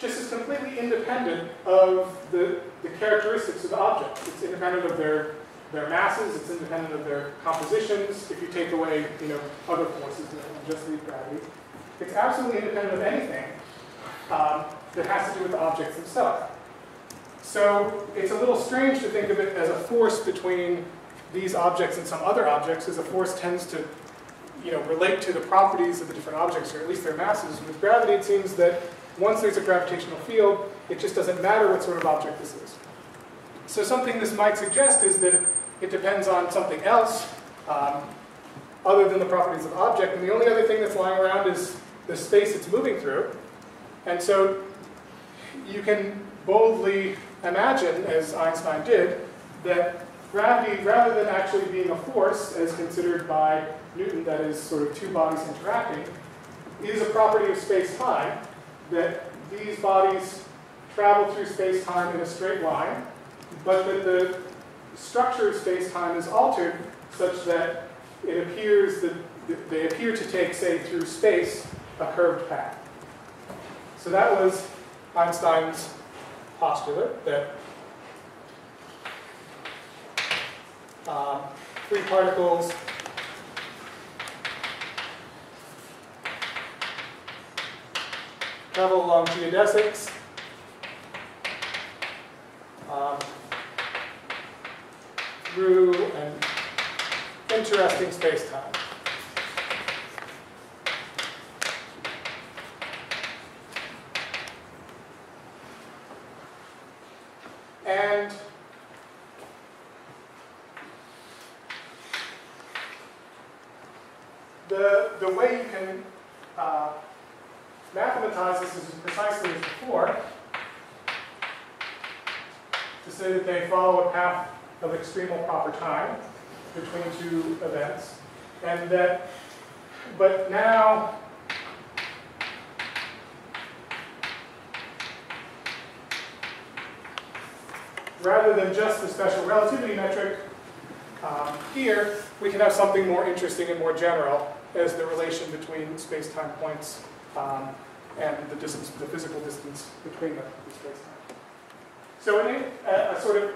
just is completely independent of the, the characteristics of the objects. It's independent of their, their masses, it's independent of their compositions, if you take away, you know, other forces that just leave gravity. It's absolutely independent of anything um, that has to do with the objects themselves. So it's a little strange to think of it as a force between these objects and some other objects, as a force tends to, you know, relate to the properties of the different objects, or at least their masses. With gravity, it seems that once there's a gravitational field, it just doesn't matter what sort of object this is. So something this might suggest is that it depends on something else um, other than the properties of object, and the only other thing that's lying around is the space it's moving through. And so you can boldly imagine, as Einstein did, that gravity, rather than actually being a force, as considered by Newton, that is sort of two bodies interacting, is a property of space-time, that these bodies travel through space-time in a straight line, but that the structure of space-time is altered such that it appears that they appear to take, say, through space, a curved path. So that was Einstein's postulate that um, free particles travel along geodesics. um, through an interesting space-time. And the, the way this is precisely as before, to say that they follow a path of extremal proper time between two events, and that, but now, rather than just the special relativity metric, um, here, we can have something more interesting and more general as the relation between space-time points um, and the distance, the physical distance between them in space-time. So an, a, a sort of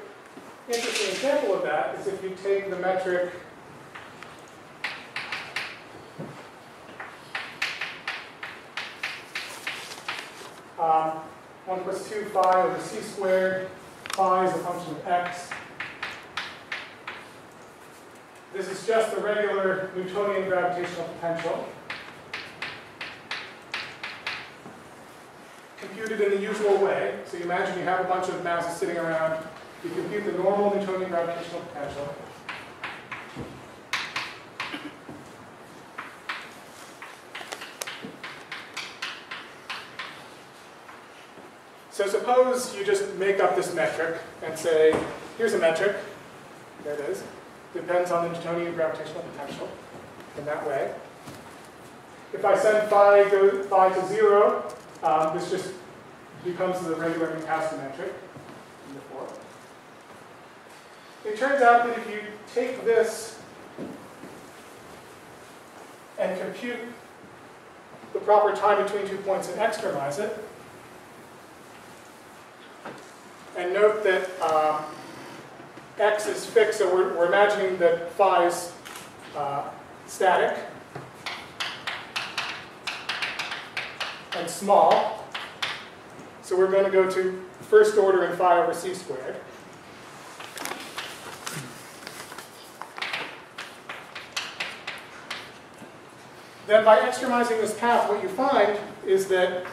interesting example of that is if you take the metric um, 1 plus 2 phi over c squared, phi is a function of x. This is just the regular Newtonian gravitational potential. Computed in the usual way. So you imagine you have a bunch of masses sitting around. You compute the normal Newtonian gravitational potential. So suppose you just make up this metric and say, here's a metric, there it is, depends on the Newtonian gravitational potential in that way. If I send phi, phi to zero, um, this just becomes the regular Minkowski metric from before. It turns out that if you take this and compute the proper time between two points and extremize it, and note that um, x is fixed, so we're, we're imagining that phi is uh, static and small. So we're going to go to first order in phi over c squared. Then by extremizing this path, what you find is that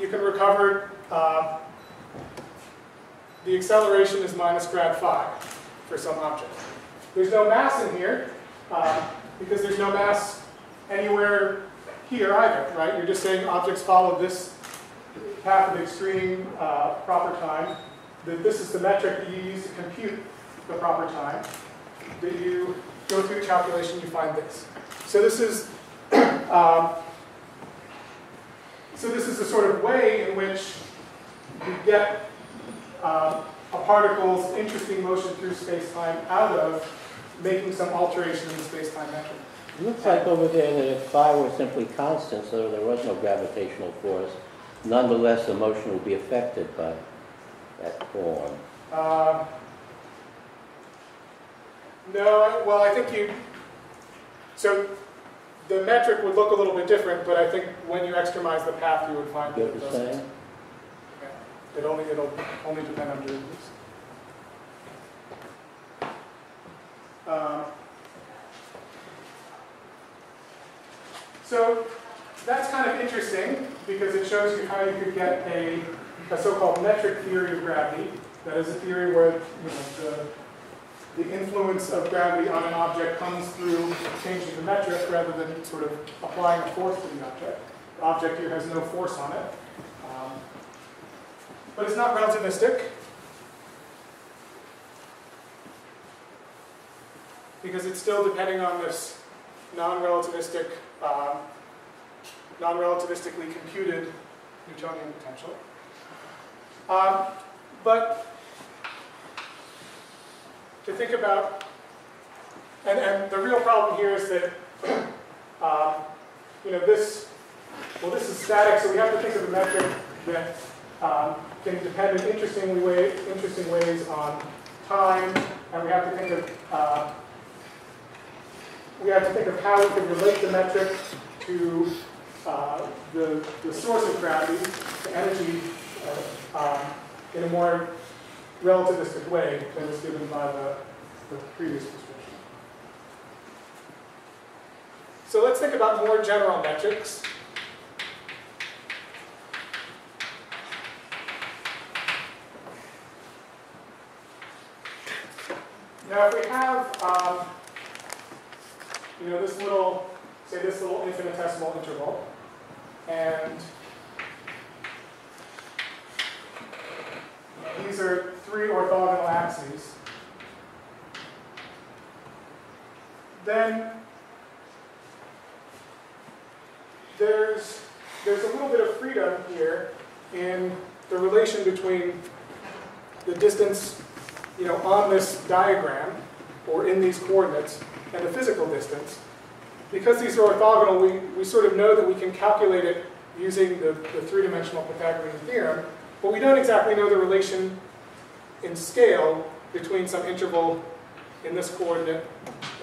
you can recover uh, the acceleration is minus grad phi for some object. There's no mass in here uh, because there's no mass anywhere here either, right? You're just saying objects follow this path of extreme uh, proper time. That this is the metric that you use to compute the proper time. That you go through the calculation, you find this. So this is um, so this is the sort of way in which you get uh, a particle's interesting motion through space-time out of making some alteration in the space-time metric. It looks like over there that if phi were simply constant, so there was no gravitational force, nonetheless the motion would be affected by that form. Um, no, well, I think you, so the metric would look a little bit different, but I think when you extremize the path, you would find that it doesn't. Yeah. It only, it'll only depend on derivatives. Um, So that's kind of interesting because it shows you how you could get a, a so-called metric theory of gravity. That is a theory where you know, the, the influence of gravity on an object comes through changing the metric rather than sort of applying a force to the object. The object here has no force on it. Um, but it's not relativistic. Because it's still depending on this non-relativistic, um, non-relativistically computed Newtonian potential. Um, but to think about, and, and the real problem here is that, um, you know, this, well, this is static, so we have to think of a metric that um, can depend in interestingly way, interesting ways on time, and we have to think of, uh, we have to think of how we can relate the metric to uh, the, the source of gravity, the energy, uh, um, in a more relativistic way than is given by the, the previous description. So let's think about more general metrics. Now, if we have, um, you know, this little, say this little infinitesimal interval, and these are three orthogonal axes, then there's, there's a little bit of freedom here in the relation between the distance, you know, on this diagram, or in these coordinates, and the physical distance. Because these are orthogonal, we, we sort of know that we can calculate it using the, the three-dimensional Pythagorean theorem, but we don't exactly know the relation in scale between some interval in this coordinate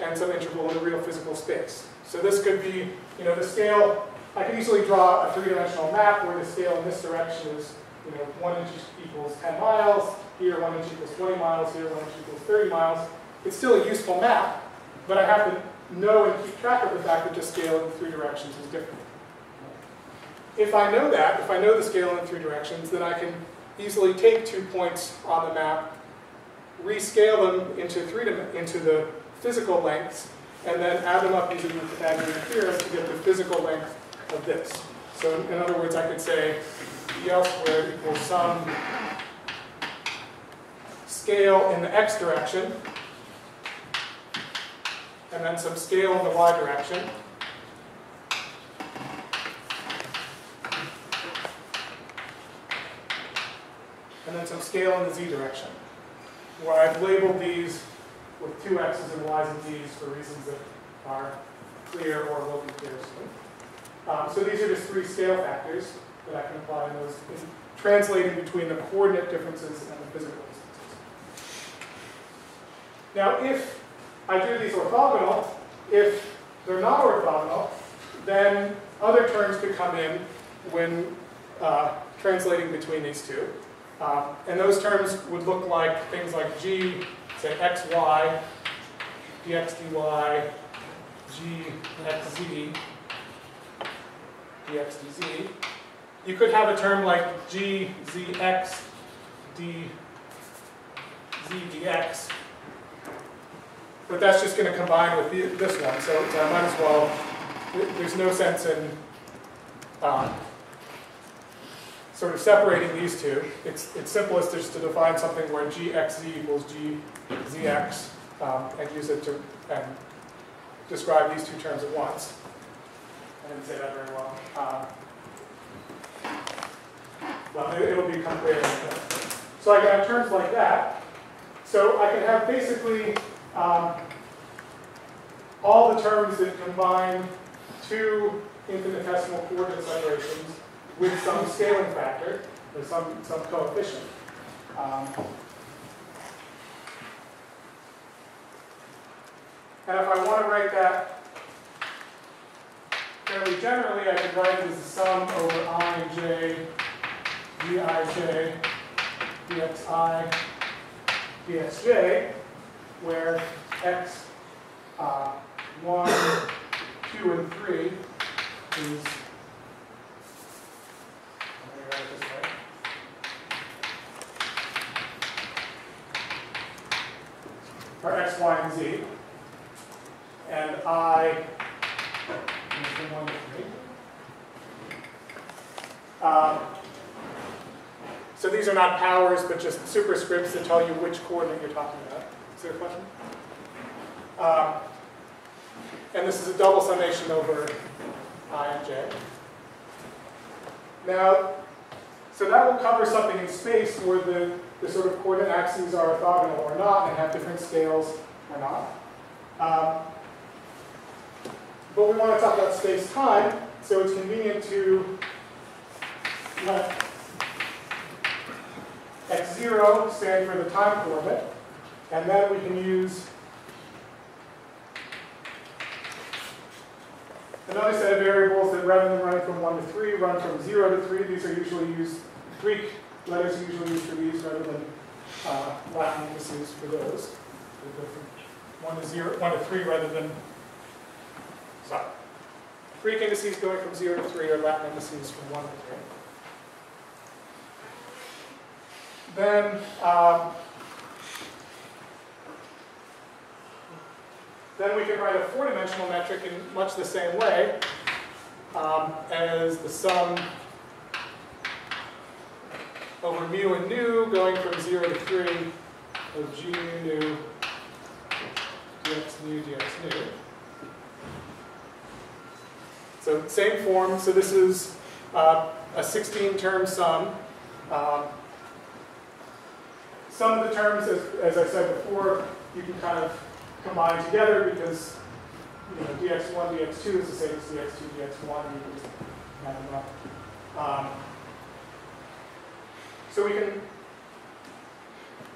and some interval in the real physical space. So this could be, you know, the scale, I could easily draw a three-dimensional map where the scale in this direction is, you know, one inch equals 10 miles, here one inch equals 20 miles, here one inch equals 30 miles. It's still a useful map, but I have to know and keep track of the fact that the scale in three directions is different. If I know that, if I know the scale in three directions, then I can easily take two points on the map, rescale them into three into the physical lengths, and then add them up using the Pythagorean theorem to get the physical length of this. So in other words, I could say EL squared equals some scale in the x direction, and then some scale in the y direction. And then some scale in the z direction, where I've labeled these with two x's and y's and z's for reasons that are clear or will be clear soon. Um, so these are just three scale factors that I can apply in those, in translating between the coordinate differences and the physical distances. Now, if I do these orthogonal, if they're not orthogonal, then other terms could come in when uh, translating between these two. Uh, and those terms would look like things like g, say xy, dx dy, g dx dz. You could have a term like g zx d z dx, but that's just going to combine with the, this one, so, so I might as well, there's no sense in uh, sort of separating these two. It's, it's simplest just to define something where gxz equals gzx um, and use it to and describe these two terms at once. I didn't say that very well. Um, well, it, it'll become clear. So I have terms like that. So I can have basically um, all the terms that combine two infinitesimal coordinate separations with some scaling factor, or some, some coefficient. Um, and if I want to write that fairly generally, I could write it as a sum over i and j, dij, dxi, dxj, where x uh, 1, 2, and 3 is. Are x, y, and z. And I is from 1 to 3. Um, so these are not powers, but just superscripts that tell you which coordinate you're talking about. Is there a question? Um, and this is a double summation over i and j. Now, So that will cover something in space where the, the sort of coordinate axes are orthogonal or not and have different scales or not. Um, but we want to talk about space-time, so it's convenient to let x0 stand for the time coordinate, and then we can use another set of variables that rather than running from 1 to 3, run from 0 to 3. These are usually used, Greek letters are usually used for these rather than uh, Latin indices for those. We go from 1 to 0, 1 to 3 rather than, sorry. Greek indices going from 0 to 3 or Latin indices from 1 to 3. Then, um, then we can write a four-dimensional metric in much the same way um, as the sum over mu and nu going from 0 to 3 of g nu dx nu dx nu. So same form, so this is uh, a 16-term sum. Um, some of the terms, as, as I said before, you can kind of combine together because you know, dx1, dx2 is the same as dx2, dx1, you just add them up. Um, so we can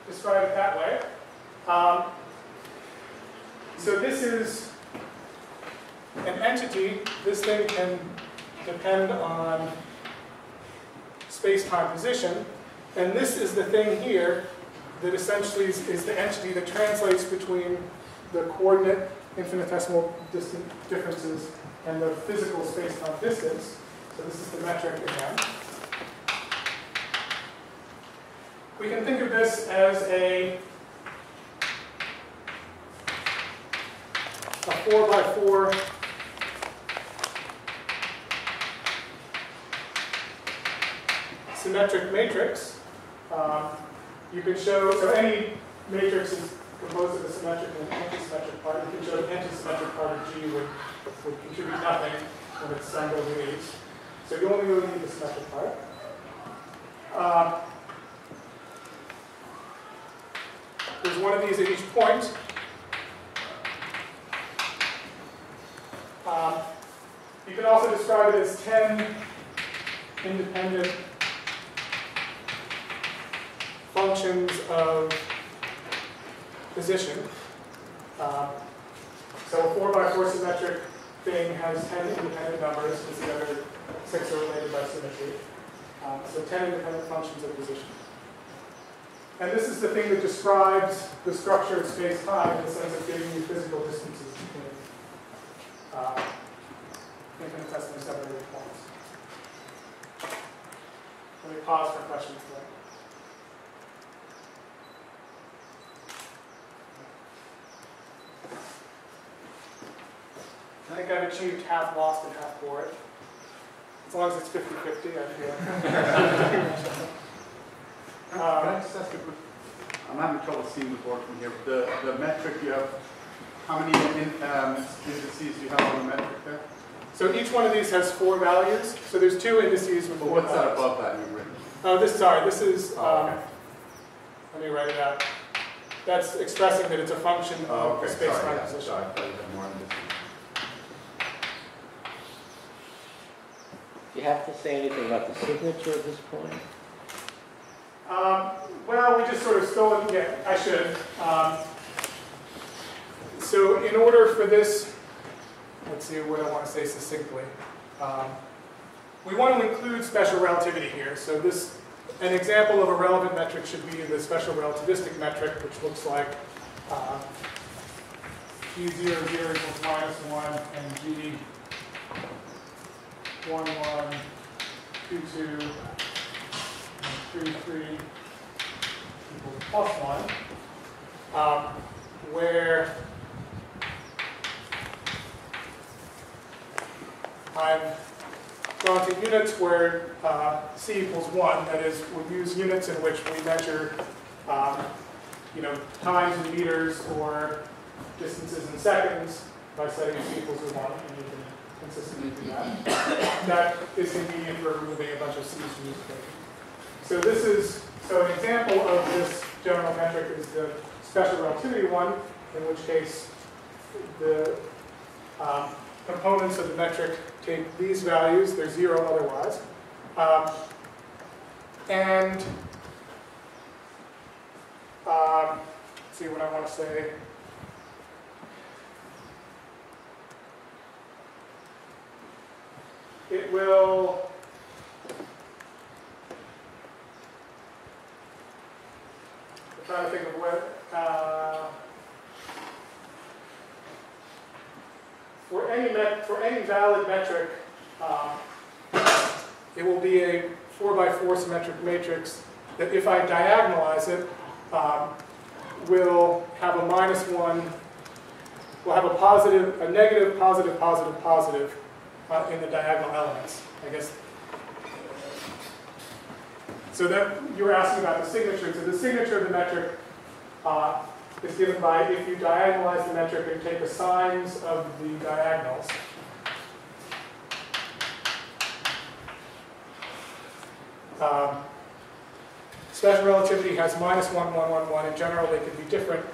describe it that way. Um, so this is an entity. This thing can depend on space-time position. And this is the thing here that essentially is, is the entity that translates between the coordinate infinitesimal distant differences and the physical space-time distance. So this is the metric again. We can think of this as a, a four by four symmetric matrix. Um, you can show, so any matrix is composed of a symmetric and an anti-symmetric part. You can show the anti-symmetric part of G would, would contribute nothing when it's summed over H. So you only really need the symmetric part. Um, there's one of these at each point. Um, you can also describe it as 10 independent functions of position. Um, so a 4 by 4 symmetric thing has 10 independent numbers because the other six are related by symmetry. Um, so 10 independent functions of position. And this is the thing that describes the structure of space-time in the sense of giving you physical distances between uh, infinitesimally separated points. Let me pause for questions there. I think I've achieved half lost and half bored. As long as it's 50-50, I feel. Can I just ask a quick, I'm having trouble seeing the board from here. The, the metric you have, how many in- um, indices do you have on the metric there? So each one of these has four values. So there's two indices with Well, four what's that above that you've written? Oh, this, sorry, this is, Oh, um, okay. let me write it out. That's expressing that it's a function Oh, of the okay, space-time yeah, position. sorry, I thought you had more on this. Do you have to say anything about the signature at this point? Um, well, we just sort of stole it, yeah, I should. Um, so in order for this, let's see what I want to say succinctly. Um, we want to include special relativity here. So this, an example of a relevant metric should be the special relativistic metric, which looks like uh, g0, 0 equals minus 1, and g 1, 1, 2, 2, 3, 3 equals plus 1, um, where I'm drawn to units where uh, c equals 1, that is, we use units in which we measure, um, you know, times in meters or distances in seconds by setting c equals 1, and you can consistently do that. That is convenient for removing a bunch of c's from this equation. so this is, so an example of this general metric is the special relativity one, in which case the um, components of the metric take these values, they're zero otherwise. Um, and um, see what I want to say. It will I'm trying to think of what, uh, for any for any valid metric, um, it will be a four by four symmetric matrix that if I diagonalize it, um, will have a minus one, will have a positive, a negative, positive, positive, positive uh, in the diagonal elements. I guess so that you were asking about the signature. So the signature of the metric uh, is given by if you diagonalize the metric and take the signs of the diagonals. Um, special relativity has minus 1, 1, 1, 1. In general, they could be different,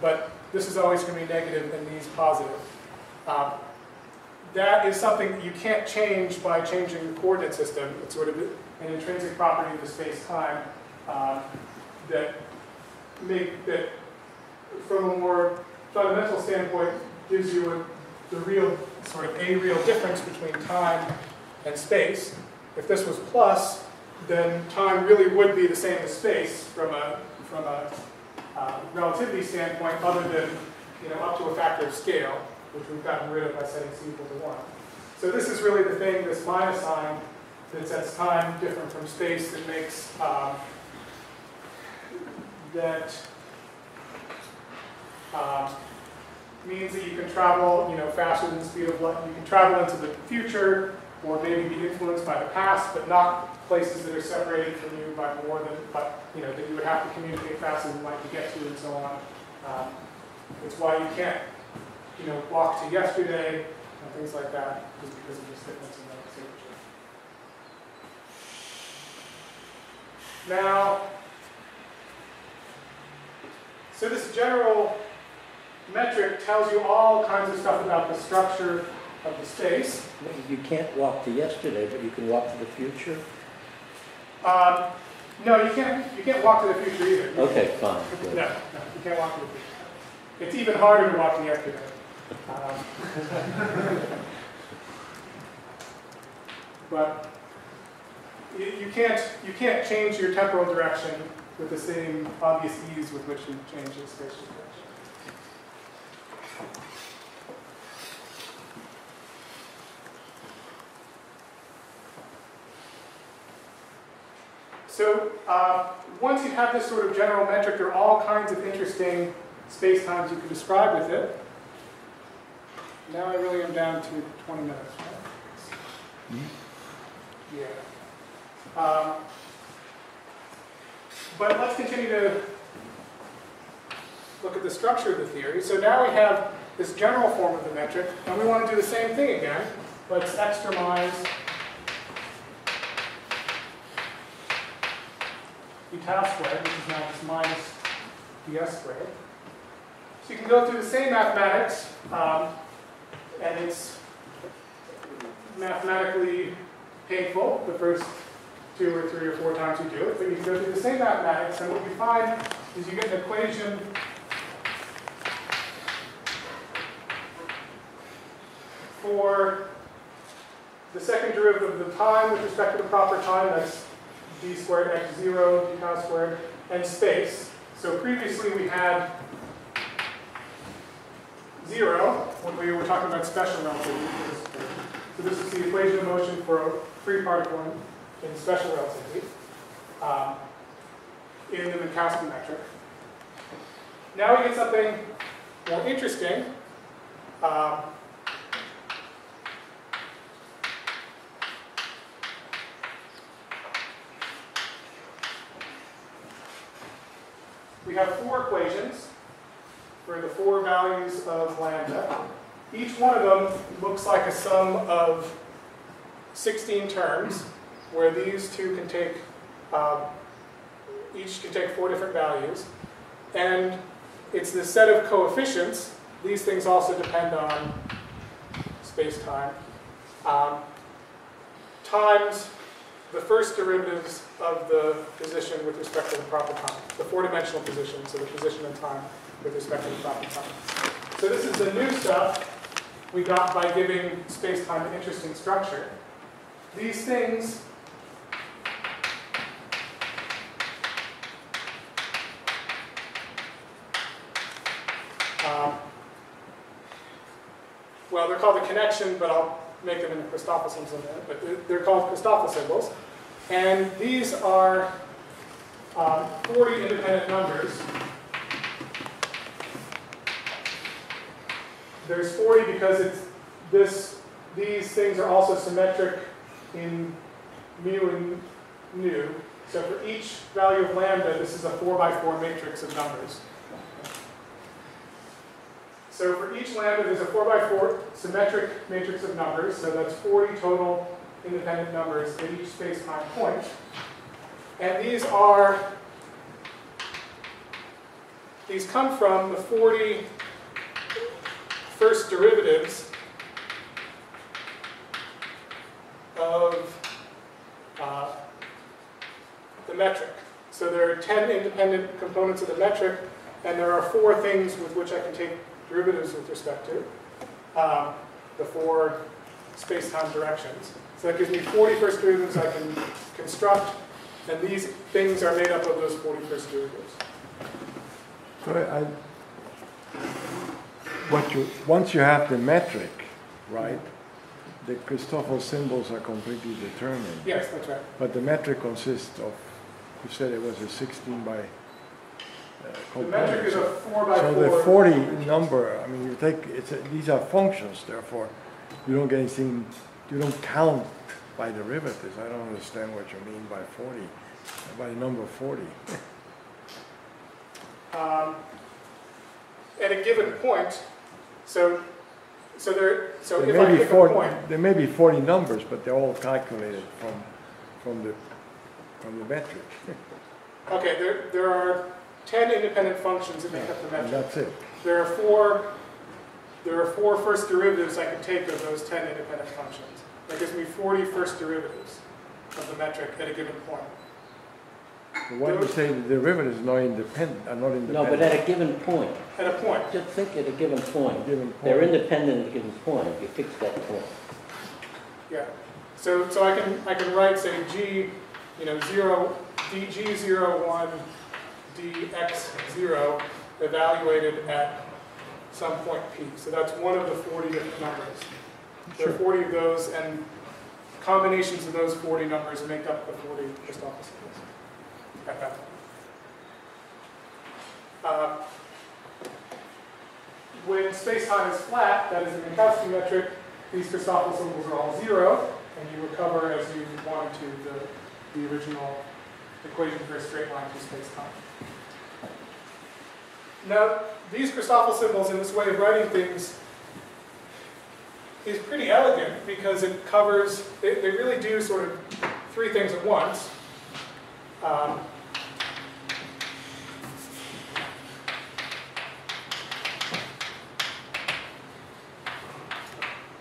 but this is always going to be negative and these positive. Um, that is something you can't change by changing the coordinate system. It's sort of an intrinsic property of the space-time um, that make that, from a more fundamental standpoint, gives you a, the real sort of a real difference between time and space. If this was plus, then time really would be the same as space from a from a uh, relativity standpoint, other than you know up to a factor of scale which we've gotten rid of by setting c equal to 1. So this is really the thing, this minus sign, that sets time different from space that makes, um, that um, means that you can travel, you know, faster than the speed of light. You can travel into the future, or maybe be influenced by the past, but not places that are separated from you by more than, but, you know, that you would have to communicate faster than light to get to, and so on. Um, it's why you can't you know, walk to yesterday and things like that, just because of this difference in the signature. Now, so this general metric tells you all kinds of stuff about the structure of the space. You can't walk to yesterday, but you can walk to the future? Um, no, you can't. You can't walk to the future either. Okay, fine. No, no, you can't walk to the future. It's even harder to walk to yesterday. Um, but you, you can't you can't change your temporal direction with the same obvious ease with which you change your spatial direction. So uh, once you have this sort of general metric, there are all kinds of interesting spacetimes you can describe with it. Now I really am down to 20 minutes, right? Yeah. Um, but let's continue to look at the structure of the theory. So now we have this general form of the metric, and we want to do the same thing again. Let's extremize eta squared, which is now just minus ds squared. So you can go through the same mathematics, um, and it's mathematically painful the first two or three or four times you do it, but you can go through the same mathematics, and what you find is you get an equation for the second derivative of the time with respect to the proper time, that's d squared x 0, d tau squared, and space. So previously we had 0 when we were talking about special relativity. So this is the equation of motion for a free particle in, in special relativity um, in the Minkowski metric. Now we get something more interesting. Um, we have four equations for the four values of lambda. Each one of them looks like a sum of 16 terms, where these two can take um, each can take four different values. And it's the set of coefficients. These things also depend on space-time. Um, times the first derivatives of the position with respect to the proper time, the four-dimensional position, so the position and time with respect to the proper time. So this is the new stuff we got by giving space-time an interesting structure. These things um, well, they're called the connection, but I'll make them into Christoffel symbols in a minute, but they're, called Christoffel symbols. And these are um, 40 independent numbers. There's 40 because it's this, these things are also symmetric in mu and nu. So for each value of lambda, this is a 4 by 4 matrix of numbers. So for each lambda, there's a 4 by 4 symmetric matrix of numbers. So that's 40 total independent numbers at each space-time point. And these are, these come from the 40 first derivatives of uh, the metric. So there are 10 independent components of the metric, and there are four things with which I can take derivatives with respect to, um, the four space-time directions. So that gives me 40 first derivatives I can construct, and these things are made up of those 40 first derivatives. So I, what you, once you have the metric, right, the Christoffel symbols are completely determined. Yes, that's right. But the metric consists of, you said it was a 16 by The metric is a. 4 by 4. So the 40 number, I mean, you take, it's, a- these are functions, therefore, you don't get anything, you don't count by derivatives. I don't understand what you mean by 40, by the number 40. um, at a given point. So, so there, so There if I may be pick a 40, point, there may be 40 numbers, but they're all calculated from, from the, from the metric. okay, there, there are 10 independent functions that make up the metric. that's it. There are four, there are four first derivatives I can take of those 10 independent functions. That gives me 40 first derivatives of the metric at a given point. But Why do you say the derivatives not independent, are not independent? No, but at a given point, At a point. just think at a given point. A Given point. They're independent at a given point, you fix that point. Yeah. So, so I can, I can write, say, G, you know, 0, dg0, 1, dx0, evaluated at some point p. So that's one of the 40 different numbers. There are 40 of those, and combinations of those 40 numbers make up the 40 Christoffel symbols at that point. Um, when space-time is flat, that is a Minkowski metric, these Christoffel symbols are all zero, and you recover as you wanted to the, the original equation for a straight line through space-time. Now, these Christoffel symbols in this way of writing things is pretty elegant because it covers, they, they really do sort of three things at once. Um,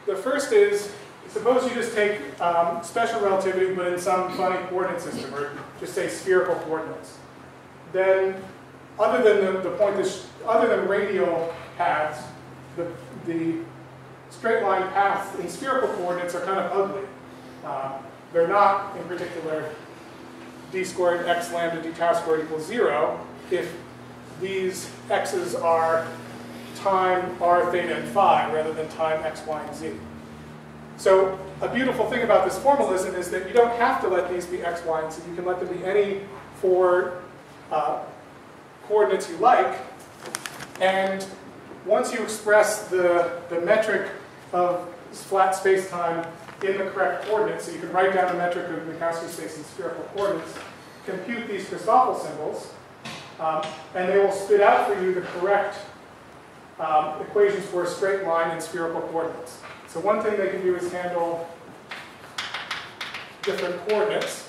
The first is, suppose you just take um, special relativity, but in some funny coordinate system, or just say spherical coordinates. Then, other than the, the point, that's, other than radial paths, the, the straight line paths in spherical coordinates are kind of ugly. Um, they're not, in particular, d squared x lambda d tau squared equals zero if these x's are time r, theta, and phi rather than time x, y, and z. So a beautiful thing about this formalism is that you don't have to let these be x, y, and z. You can let them be any four uh, coordinates you like. And once you express the, the metric of flat space-time in the correct coordinates, so you can write down the metric of Minkowski space in spherical coordinates, compute these Christoffel symbols, um, and they will spit out for you the correct um, equations for a straight line in spherical coordinates. So one thing they can do is handle different coordinates.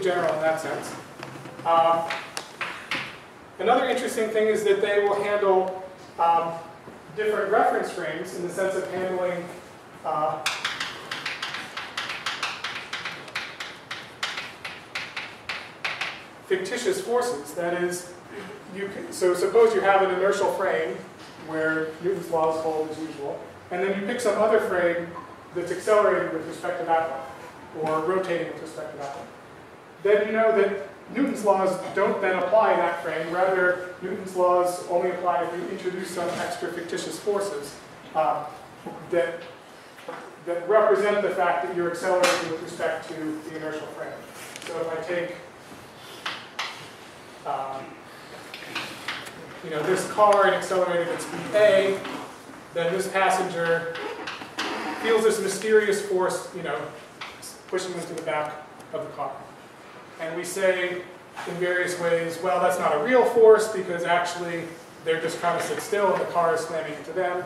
General in that sense. Um, another interesting thing is that they will handle um, different reference frames in the sense of handling uh, fictitious forces. That is, you can, so suppose you have an inertial frame where Newton's laws hold as usual, and then you pick some other frame that's accelerating with respect to that one, or rotating with respect to that one. Then you know that Newton's laws don't then apply in that frame, rather Newton's laws only apply if you introduce some extra fictitious forces uh, that, that represent the fact that you're accelerating with respect to the inertial frame. So if I take um, you know, this car and accelerating at speed a, then this passenger feels this mysterious force, you know, pushing them to the back of the car. And we say in various ways, well, that's not a real force because actually they're just trying to sit still and the car is slamming into them.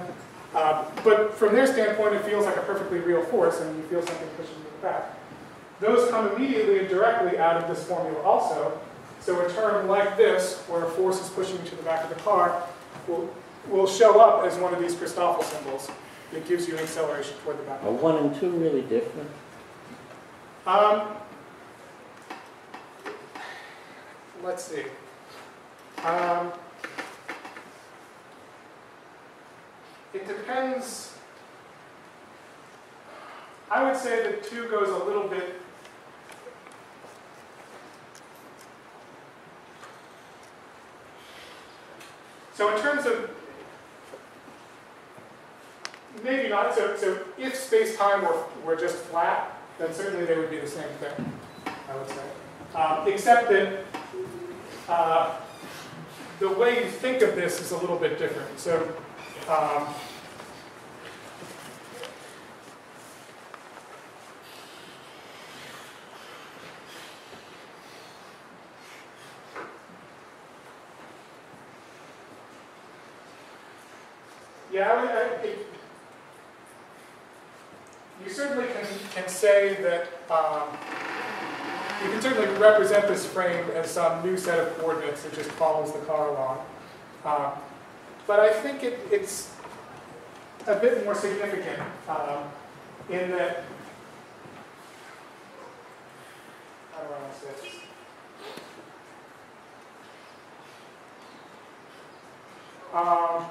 Uh, but from their standpoint, it feels like a perfectly real force and you feel something pushing you to the back. Those come immediately and directly out of this formula also, so a term like this, where a force is pushing you to the back of the car, will, will show up as one of these Christoffel symbols that gives you an acceleration toward the back. Are one and two really different? Um, let's see. Um, it depends. I would say that two goes a little bit So in terms of, maybe not, so, so if space-time were, were just flat, then certainly they would be the same thing, I would say. Um, except that uh, the way you think of this is a little bit different. So um, Yeah, I would, I, it, you certainly can, can say that um, represent this frame as some new set of coordinates that just follows the car along. Um, but I think it, it's a bit more significant um, in that, how do I want to say this? Um,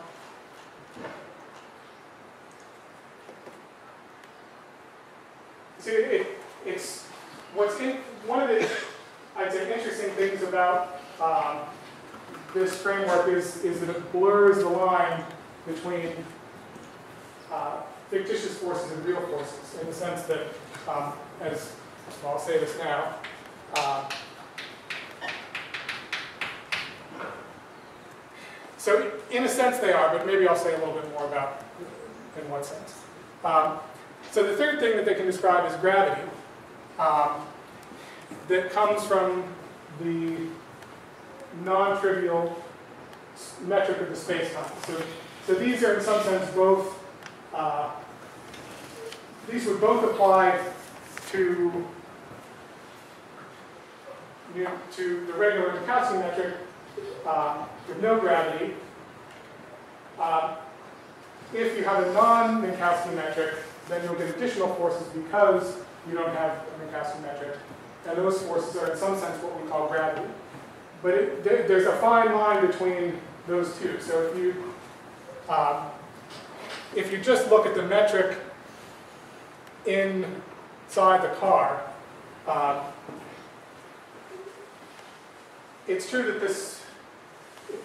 See, it, it's what's in one of the I'd say interesting things about um, this framework is is that it blurs the line between uh, fictitious forces and real forces in the sense that, um, as well, I'll say this now. Uh, so in a sense they are, but maybe I'll say a little bit more about in what sense. Um, so the third thing that they can describe is gravity, um, that comes from the non-trivial metric of the space-time. So, so these are in some sense both, uh, these would both apply to, you know, to the regular Minkowski metric uh, with no gravity. Uh, if you have a non-Minkowski metric, then you'll get additional forces because you don't have a Minkowski metric. And those forces are in some sense what we call gravity. But it, there, there's a fine line between those two. So if you, um, if you just look at the metric inside the car, um, it's true that this,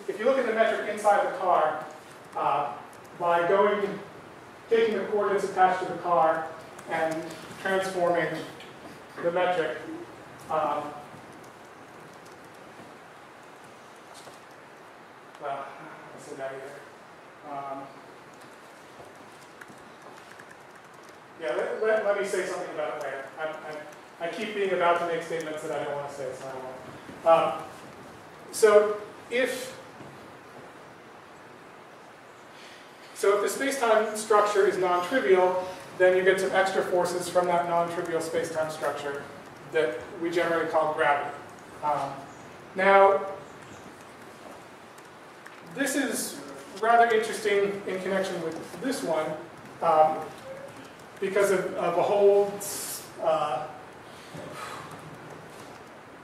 if you look at the metric inside the car, uh, by going taking the coordinates attached to the car and transforming the metric. Um, well, I said that either. Um, yeah, let, let, let, me say something about it later. I, I, I, keep being about to make statements that I don't want to say, so I won't. Um, so if So if the space-time structure is non-trivial, then you get some extra forces from that non-trivial space-time structure that we generally call gravity. Um, now, this is rather interesting in connection with this one um, because of, of a whole uh,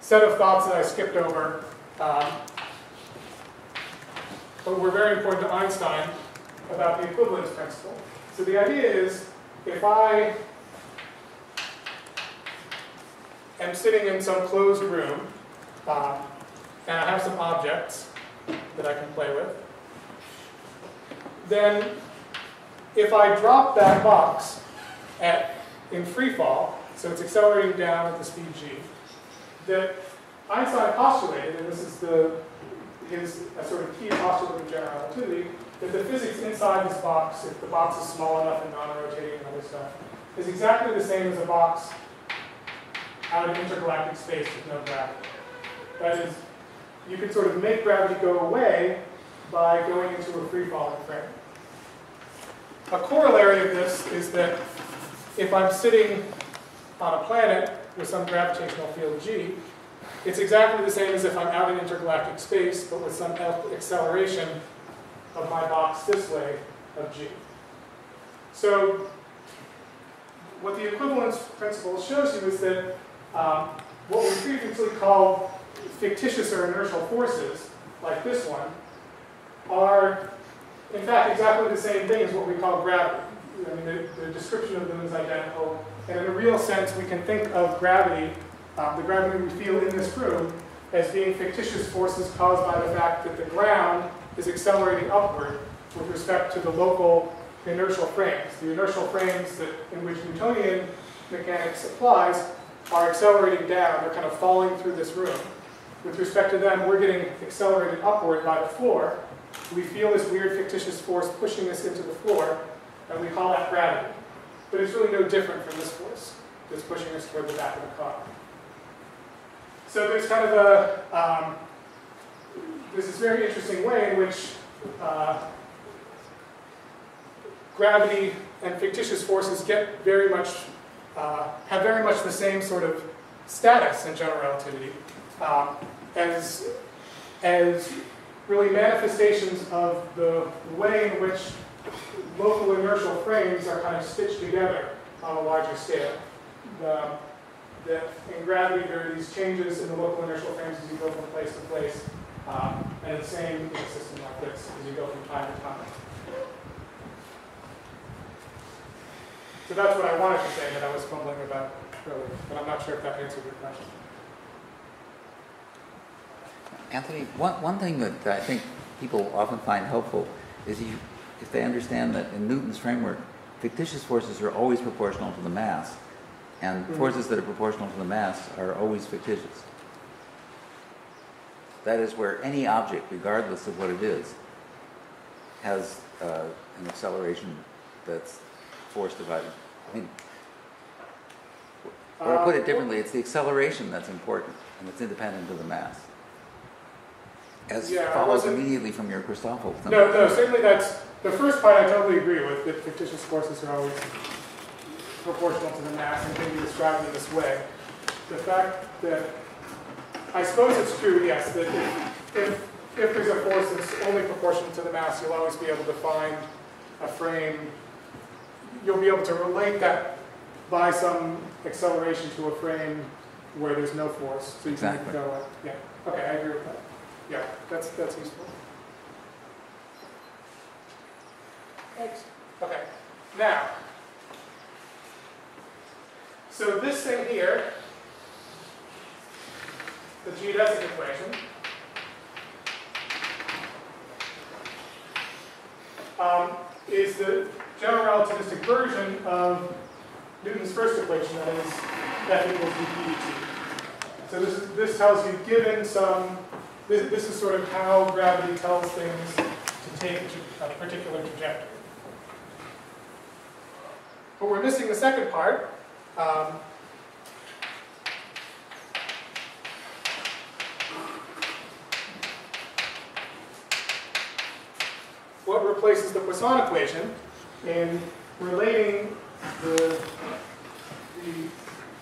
set of thoughts that I skipped over, um, but were very important to Einstein about the equivalence principle. So the idea is, if I am sitting in some closed room, um, and I have some objects that I can play with, then if I drop that box at, in free fall, so it's accelerating down at the speed g, that Einstein postulated, and this is the, his a sort of key postulate of general relativity, that the physics inside this box, if the box is small enough and non-rotating and other stuff, is exactly the same as a box out in intergalactic space with no gravity. That is, you can sort of make gravity go away by going into a free-falling frame. A corollary of this is that if I'm sitting on a planet with some gravitational field g, it's exactly the same as if I'm out in intergalactic space, but with some acceleration of my box this way of g. So what the equivalence principle shows you is that um, what we previously called fictitious or inertial forces, like this one, are in fact exactly the same thing as what we call gravity. I mean, the, the description of them is identical, and in a real sense, we can think of gravity, um, the gravity we feel in this room, as being fictitious forces caused by the fact that the ground is accelerating upward with respect to the local inertial frames. The inertial frames that, in which Newtonian mechanics applies are accelerating down, they're kind of falling through this room. With respect to them, we're getting accelerated upward by the floor. We feel this weird fictitious force pushing us into the floor, and we call that gravity. But it's really no different from this force that's pushing us toward the back of the car. So there's kind of a, um, there's this very interesting way in which uh, gravity and fictitious forces get very much, uh, have very much the same sort of status in general relativity um, as, as really manifestations of the way in which local inertial frames are kind of stitched together on a larger scale. The, that in gravity there are these changes in the local inertial frames as you go from place to place, um, and the same in a system like this as you go from time to time. So that's what I wanted to say that I was fumbling about earlier, but I'm not sure if that answered your question. Anthony, one, one thing that I think people often find helpful is you, if they understand that in Newton's framework, fictitious forces are always proportional to the mass, and Mhm. forces that are proportional to the mass are always fictitious. That is where any object, regardless of what it is, has uh, an acceleration that's force divided. I mean, or to put Uh, it differently, it's the acceleration that's important, and it's independent of the mass. As Yeah, follows immediately from your Christoffel. No, no, certainly that's, the first part I totally agree with, that fictitious forces are always proportional to the mass and can be described in this way. The fact that, I suppose it's true, yes, that if, if, if there's a force that's only proportional to the mass, you'll always be able to find a frame, you'll be able to relate that by some acceleration to a frame where there's no force. So you can Exactly. go, uh, yeah, okay, I agree with that. Yeah, that's, that's useful. Thanks. Okay, now, so this thing here, the geodesic equation, um, is the general relativistic version of Newton's first equation, that is F equals dp dt. So this, is, this tells you, given some, this, this is sort of how gravity tells things to take a particular trajectory. But we're missing the second part. Um, what replaces the Poisson equation in relating the, the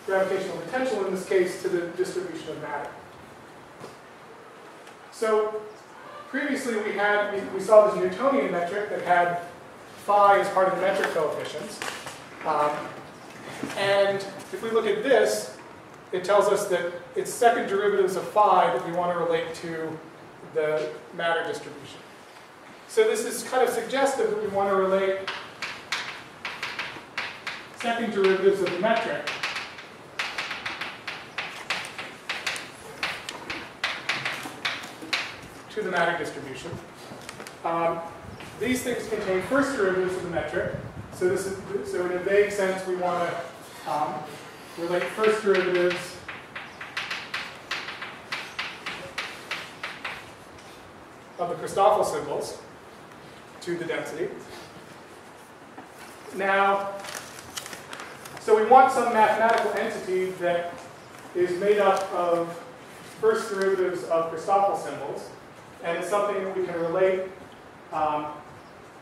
gravitational potential in this case to the distribution of matter. So previously we had, we, we saw this Newtonian metric that had phi as part of the metric coefficients. Um, and if we look at this, it tells us that it's second derivatives of phi that we want to relate to the matter distribution. So this is kind of suggestive that we want to relate second derivatives of the metric to the matter distribution. Um, these things contain first derivatives of the metric. So this is so in a vague sense we want to um, relate first derivatives of the Christoffel symbols to the density. Now, so we want some mathematical entity that is made up of first derivatives of Christoffel symbols, and it's something that we can relate um,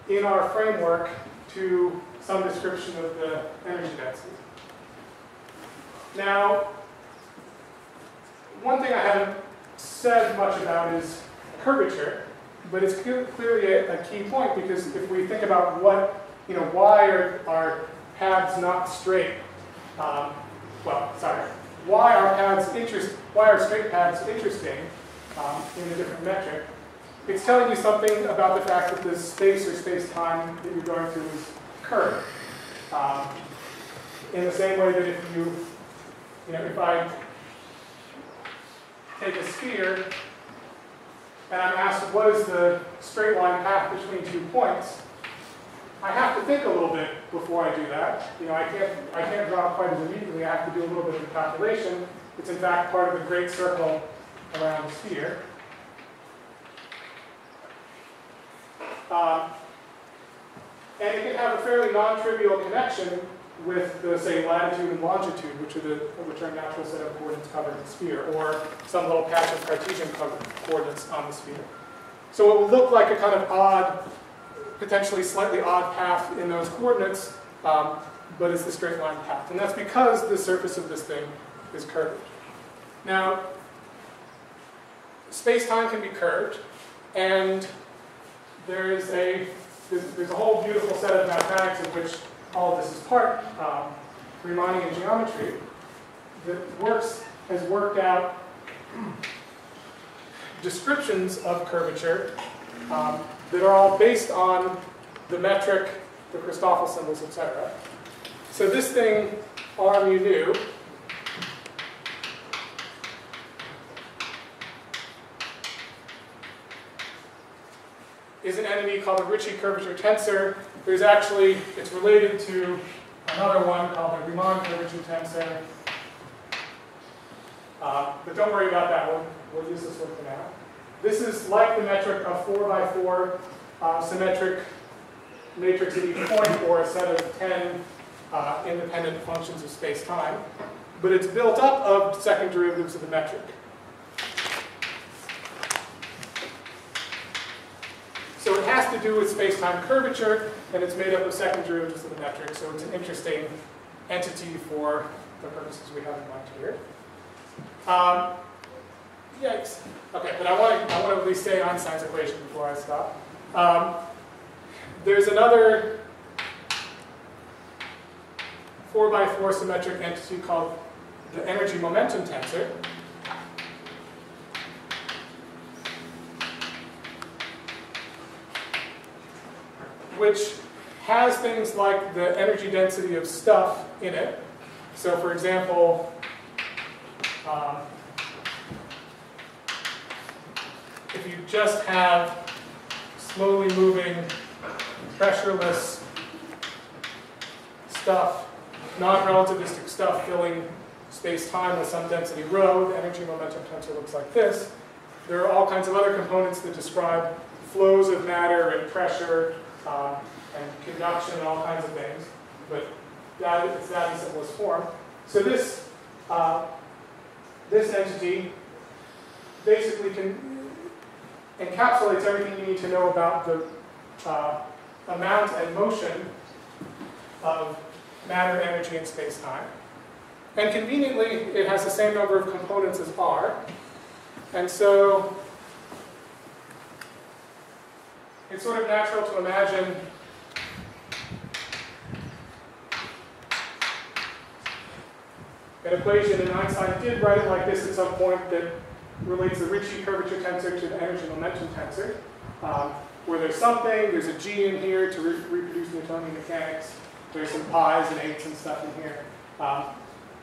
in our framework to some description of the energy density. Now, one thing I haven't said much about is curvature, but it's clearly a, a key point because if we think about what, you know, why are, are paths not straight? Um, well, sorry, why are paths interest, why are straight paths interesting um, in a different metric? It's telling you something about the fact that the space or space-time that you're going through is curved. Um, in the same way that if you, you know, if I take a sphere and I'm asked what is the straight line path between two points, I have to think a little bit before I do that. You know, I can't, I can't draw quite as immediately. I have to do a little bit of calculation. It's in fact part of the great circle around the sphere. Um, and it can have a fairly non-trivial connection with the, say, latitude and longitude, which are the which are natural set of coordinates covering the sphere, or some little patch of Cartesian coordinates on the sphere. So it will look like a kind of odd, potentially slightly odd path in those coordinates, um, but it's the straight line path. And that's because the surface of this thing is curved. Now, space-time can be curved, and there is a there's, there's a whole beautiful set of mathematics of which all of this is part, um, Riemannian geometry, that works has worked out descriptions of curvature um, that are all based on the metric, the Christoffel symbols, etc. So this thing, R mu nu, is an entity called the Ricci curvature tensor. There's actually, it's related to another one called the Riemann curvature tensor. Uh, but don't worry about that one. We'll use this one for now. This is like the metric of 4 by 4 uh, symmetric matrix at each point, or a set of 10 uh, independent functions of space-time. But it's built up of second derivatives of the metric. So it has to do with space-time curvature, and it's made up of second derivatives of the metric, so it's an interesting entity for the purposes we have in mind here. Um, yikes. Okay, but I want to I want to at least say Einstein's equation before I stop. Um, there's another 4 by 4 symmetric entity called the energy momentum tensor. Which has things like the energy density of stuff in it. So for example, um, if you just have slowly moving, pressureless stuff, non-relativistic stuff filling space-time with some density rho, the energy momentum tensor looks like this. There are all kinds of other components that describe flows of matter and pressure um, and conduction and all kinds of things, but that, it's that in simplest form. So this, uh, this entity basically can, encapsulates everything you need to know about the uh, amount and motion of matter, energy, and space-time. And conveniently, it has the same number of components as R. And so it's sort of natural to imagine an equation, and Einstein did write it like this at some point that relates the Ricci curvature tensor to the energy momentum tensor, um, where there's something, there's a g in here to re reproduce Newtonian mechanics, there's some pi's and eights and stuff in here. Um,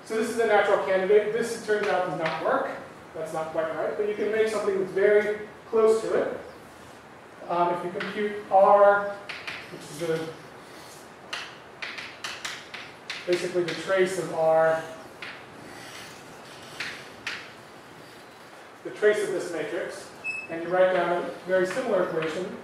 so this is a natural candidate. This, it turns out, does not work. That's not quite right, but you can make something that's very close to it. Um, if you compute r, which is the, basically the trace of r, the trace of this matrix, and you write down a very similar equation.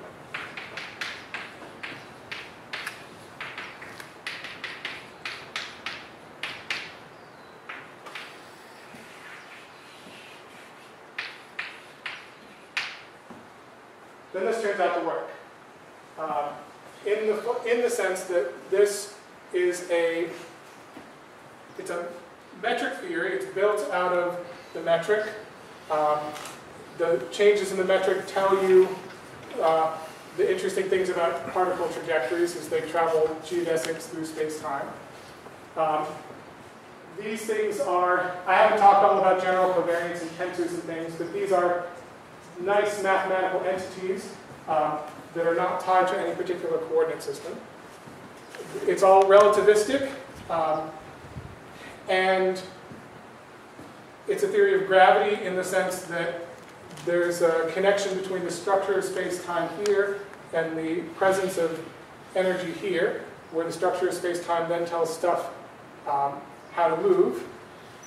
Then this turns out to work. Um, in the in the sense that this is a it's a metric theory. It's built out of the metric. Um, the changes in the metric tell you uh, the interesting things about particle trajectories as they travel geodesics through space-time. Um, these things are, I haven't talked all about general covariance and tensors and things, but these are nice mathematical entities um, that are not tied to any particular coordinate system. It's all relativistic, um, and it's a theory of gravity in the sense that there's a connection between the structure of space-time here and the presence of energy here, where the structure of space-time then tells stuff um, how to move,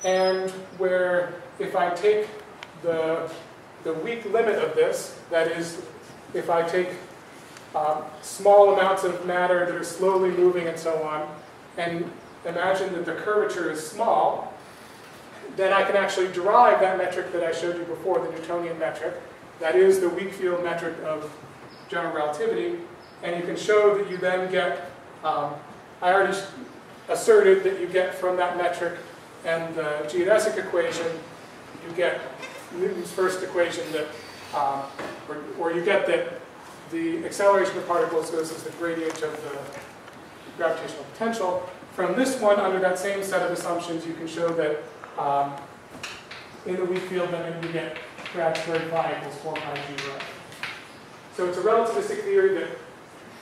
and where if I take the, the weak limit of this, that is, if I take um, small amounts of matter that are slowly moving and so on, and imagine that the curvature is small, then I can actually derive that metric that I showed you before, the Newtonian metric. That is the weak field metric of general relativity. And you can show that you then get, um, I already asserted that you get from that metric and the geodesic equation, you get Newton's first equation that, um, or, or you get that the acceleration of particles goes as the gradient of the gravitational potential. From this one, under that same set of assumptions, you can show that um, in the weak field, then you get grad squared phi equals 4 pi g rho. So it's a relativistic theory that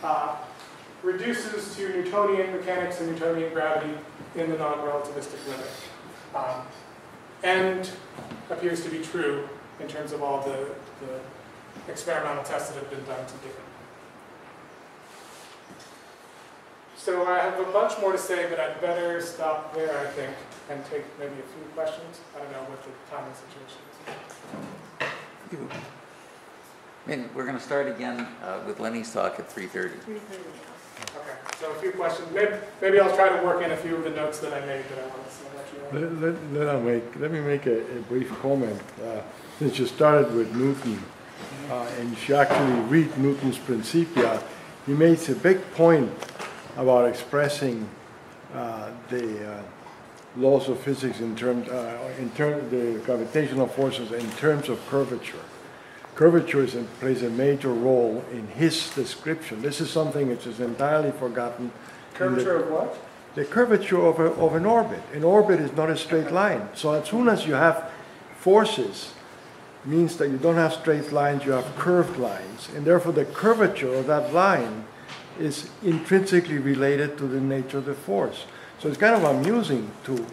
uh, reduces to Newtonian mechanics and Newtonian gravity in the non-relativistic limit. Um, and appears to be true in terms of all the, the experimental tests that have been done to date. So I have a bunch more to say, but I'd better stop there, I think, and take maybe a few questions. I don't know what the timing situation is. I mean, we're going to start again uh, with Lenny's talk at 3:30. Okay, so a few questions. Maybe, maybe I'll try to work in a few of the notes that I made that I want to say let. Let, let, I make, let me make a, a brief comment. Uh, since you started with Newton, uh, and you should actually read Newton's Principia, he makes a big point about expressing uh, the uh, laws of physics in terms, uh, in the gravitational forces in terms of curvature. Curvature is, plays a major role in his description. This is something which is entirely forgotten. in the- Curvature of what? The curvature of, a, of an orbit. An orbit is not a straight line. So as soon as you have forces, means that you don't have straight lines, you have curved lines. And therefore the curvature of that line is intrinsically related to the nature of the force. So it's kind of amusing to,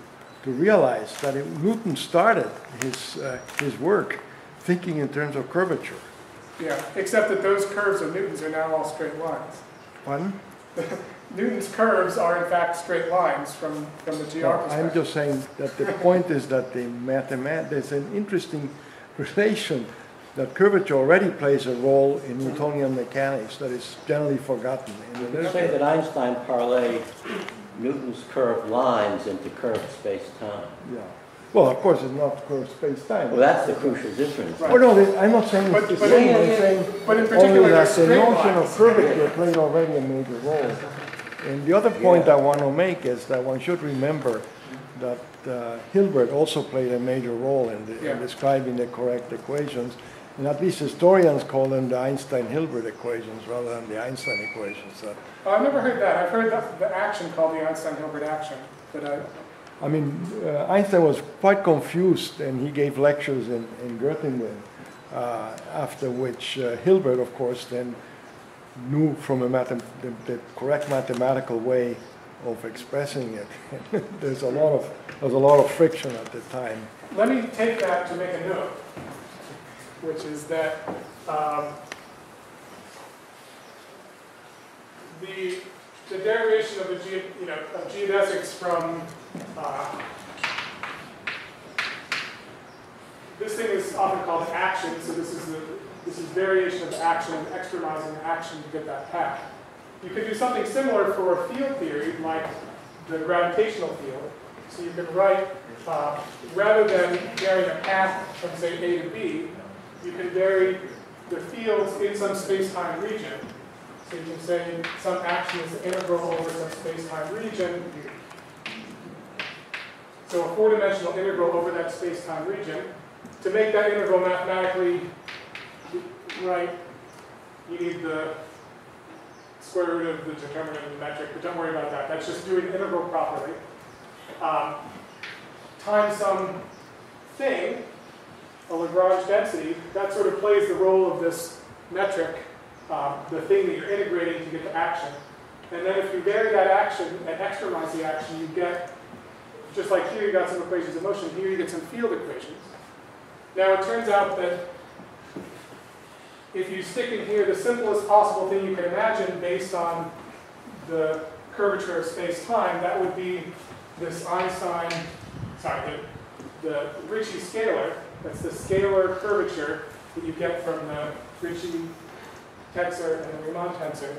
to realize that it, Newton started his, uh, his work thinking in terms of curvature. Yeah, except that those curves of Newton's are now all straight lines. Pardon? Newton's curves are in fact straight lines from, from the GR I'm just saying that the point is that the mathemat, there's an interesting relation that curvature already plays a role in Newtonian mechanics that is generally forgotten in the You say literature. that Einstein parlayed Newton's curved lines into curved space-time. Yeah. Well, of course, it's not curved space-time. Well, that's the crucial difference. Oh, no, I'm not saying But- it's the but- same, I'm saying But in only particular, that there's the notion lines. of curvature played already a major role. And the other point I want to make is that one should remember that uh, Hilbert also played a major role in, the, Yeah. in describing the correct equations. And at least historians call them the Einstein-Hilbert equations rather than the Einstein equations. Uh, Oh, I've never heard that. I've heard the, the action called the Einstein-Hilbert action, but I, I mean, uh, Einstein was quite confused and he gave lectures in, in Göttingen, uh, after which uh, Hilbert, of course, then knew from a mathem- the, the correct mathematical way of expressing it. there's a lot of there's a lot of friction at the time. let me take that to make a note, which is that um, the, the derivation of the ge, you know of geodesics from uh, this thing is often called action. So this is the this is variation of action, extremizing action to get that path. You could do something similar for a field theory, like the gravitational field. So you could write, uh, rather than varying a path from say A to B, you can vary the fields in some space-time region. So you can say some action is integral over some space-time region. So a four-dimensional integral over that space-time region. To make that integral mathematically right, you need the square root of the determinant of the metric, but don't worry about that. That's just doing integral properly. Um, times some thing, a Lagrange density, that sort of plays the role of this metric, um, the thing that you're integrating to get the action. And then if you vary that action and extremize the action, you get, just like here you got some equations of motion, here you get some field equations. Now it turns out that if you stick in here the simplest possible thing you can imagine based on the curvature of space-time, that would be this Einstein, sorry, the, the Ricci scalar. That's the scalar curvature that you get from the Ricci tensor and the Riemann tensor.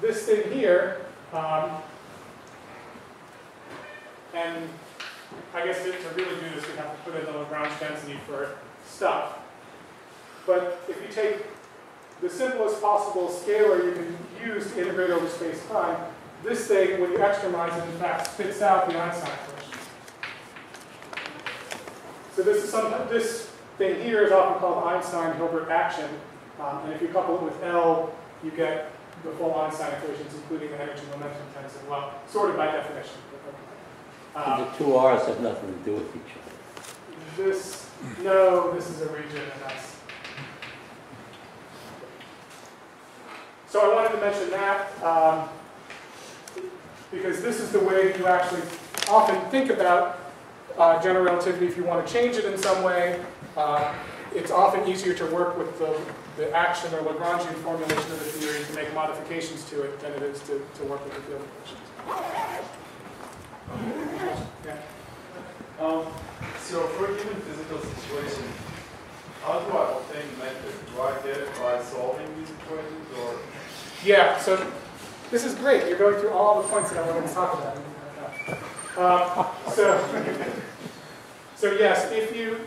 This thing here, um, and I guess to, really do this, we have to put in the Lagrange density for stuff. But if you take the simplest possible scalar you can use to integrate over space-time, this thing, when you extremize it, in fact, spits out the Einstein equation. So this is some, this thing here is often called Einstein-Hilbert action, um, and if you couple it with L, you get the full Einstein equations, including the energy momentum tensor, well, sort of by definition. Um, The two R's have nothing to do with each other. this, no, this is a region, and that's. So I wanted to mention that, um, because this is the way you actually often think about uh, general relativity if you want to change it in some way. Uh, it's often easier to work with the, the action or Lagrangian formulation of the theory to make modifications to it than it is to, to work with the field equations. Yeah. Um, so for a given physical situation, how do I obtain method? Do I get it by solving these equations or? Yeah, so this is great. You're going through all the points that I wanted to talk about. Uh, so, so yes, if you,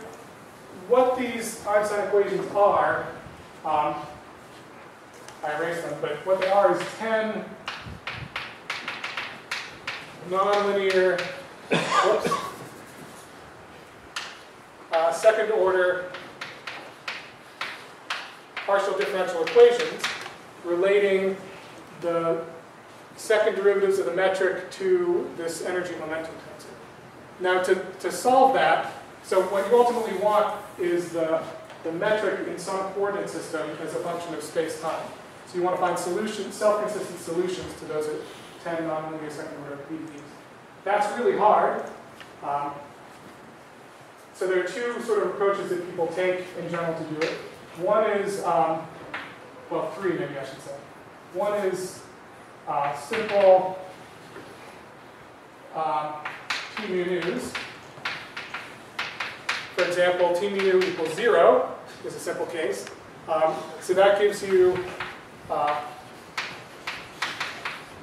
what these Einstein equations are, um, I erased them, but what they are is 10 nonlinear, whoops, uh, second order partial differential equations relating the second derivatives of the metric to this energy momentum tensor. Now to, to solve that, so what you ultimately want is the, the metric in some coordinate system as a function of space-time. So you want to find solutions, self-consistent solutions to those 10 nonlinear second order PDEs. That's really hard. Um, so there are two sort of approaches that people take in general to do it. One is, um, well, three maybe I should say. One is uh, simple um, T mu news. For example, T mu equals zero is a simple case. Um, so that gives you, uh,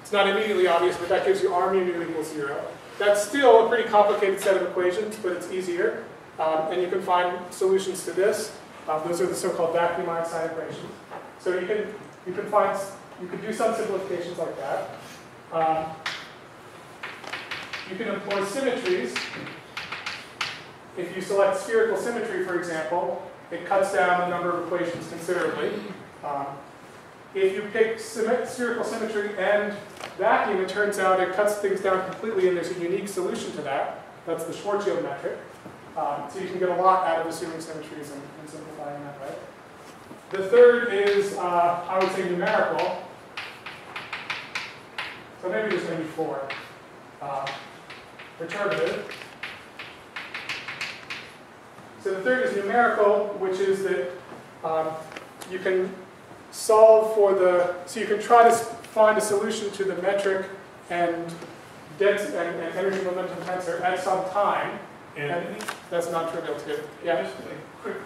it's not immediately obvious, but that gives you R mu nu equals zero. That's still a pretty complicated set of equations, but it's easier. Um, and you can find solutions to this. Um, those are the so-called vacuum Einstein equations. So you can you can find you can do some simplifications like that. Um, you can employ symmetries. If you select spherical symmetry, for example, it cuts down the number of equations considerably. Um, if you pick spherical symmetry and vacuum, it turns out it cuts things down completely, and there's a unique solution to that. That's the Schwarzschild metric. Um, so you can get a lot out of assuming symmetries and, and simplifying that way. The third is, uh, I would say, numerical. So maybe there's maybe four. Uh, perturbative. So the third is numerical, which is that um, you can solve for the, so you can try to find a solution to the metric and dens and, and energy momentum tensor at some time. And And that's not trivial to do. Yeah. just a quick,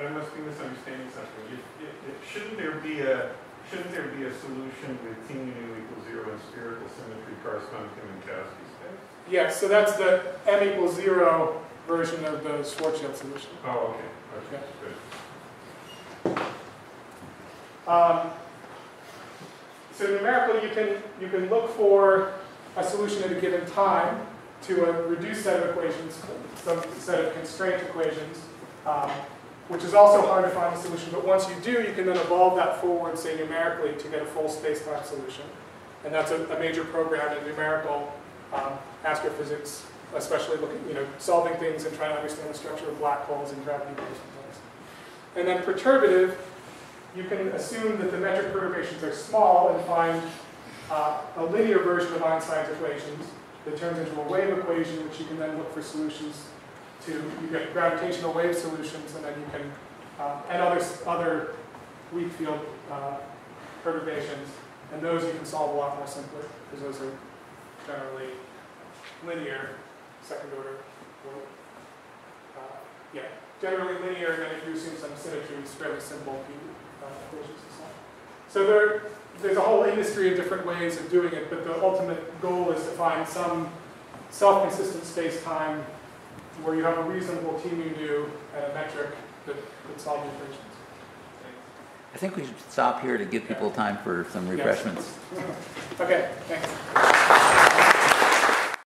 I must be misunderstanding something. If- if- if- Shouldn't there be a, shouldn't there be a solution with T mu equals zero and spherical symmetry corresponding to Minkowski space? Yes, so that's the m equals zero version of the Schwarzschild solution. Oh, okay, okay, good. Um, so numerically, you can you can look for a solution at a given time to a reduced set of equations, some set of constraint equations, um, which is also hard to find a solution. But once you do, you can then evolve that forward, say numerically, to get a full space-time solution. And that's a, a major program in numerical um, astrophysics, especially looking, you know, solving things and trying to understand the structure of black holes and gravity waves and things. And then perturbative, you can assume that the metric perturbations are small and find uh, a linear version of Einstein's equations that turns into a wave equation, which you can then look for solutions to. You get gravitational wave solutions, and then you can, uh, and other, other weak field uh, perturbations, and those you can solve a lot more simply, because those are generally linear, second order, or, uh, yeah, generally linear, and then if you assume some symmetry, it's fairly simple uh, equations and so on. So there, there's a whole industry of different ways of doing it, but the ultimate goal is to find some self-consistent space-time where you have a reasonable T mu nu and a metric that that solve the equations. I think we should stop here to give people time for some refreshments. Okay, thanks.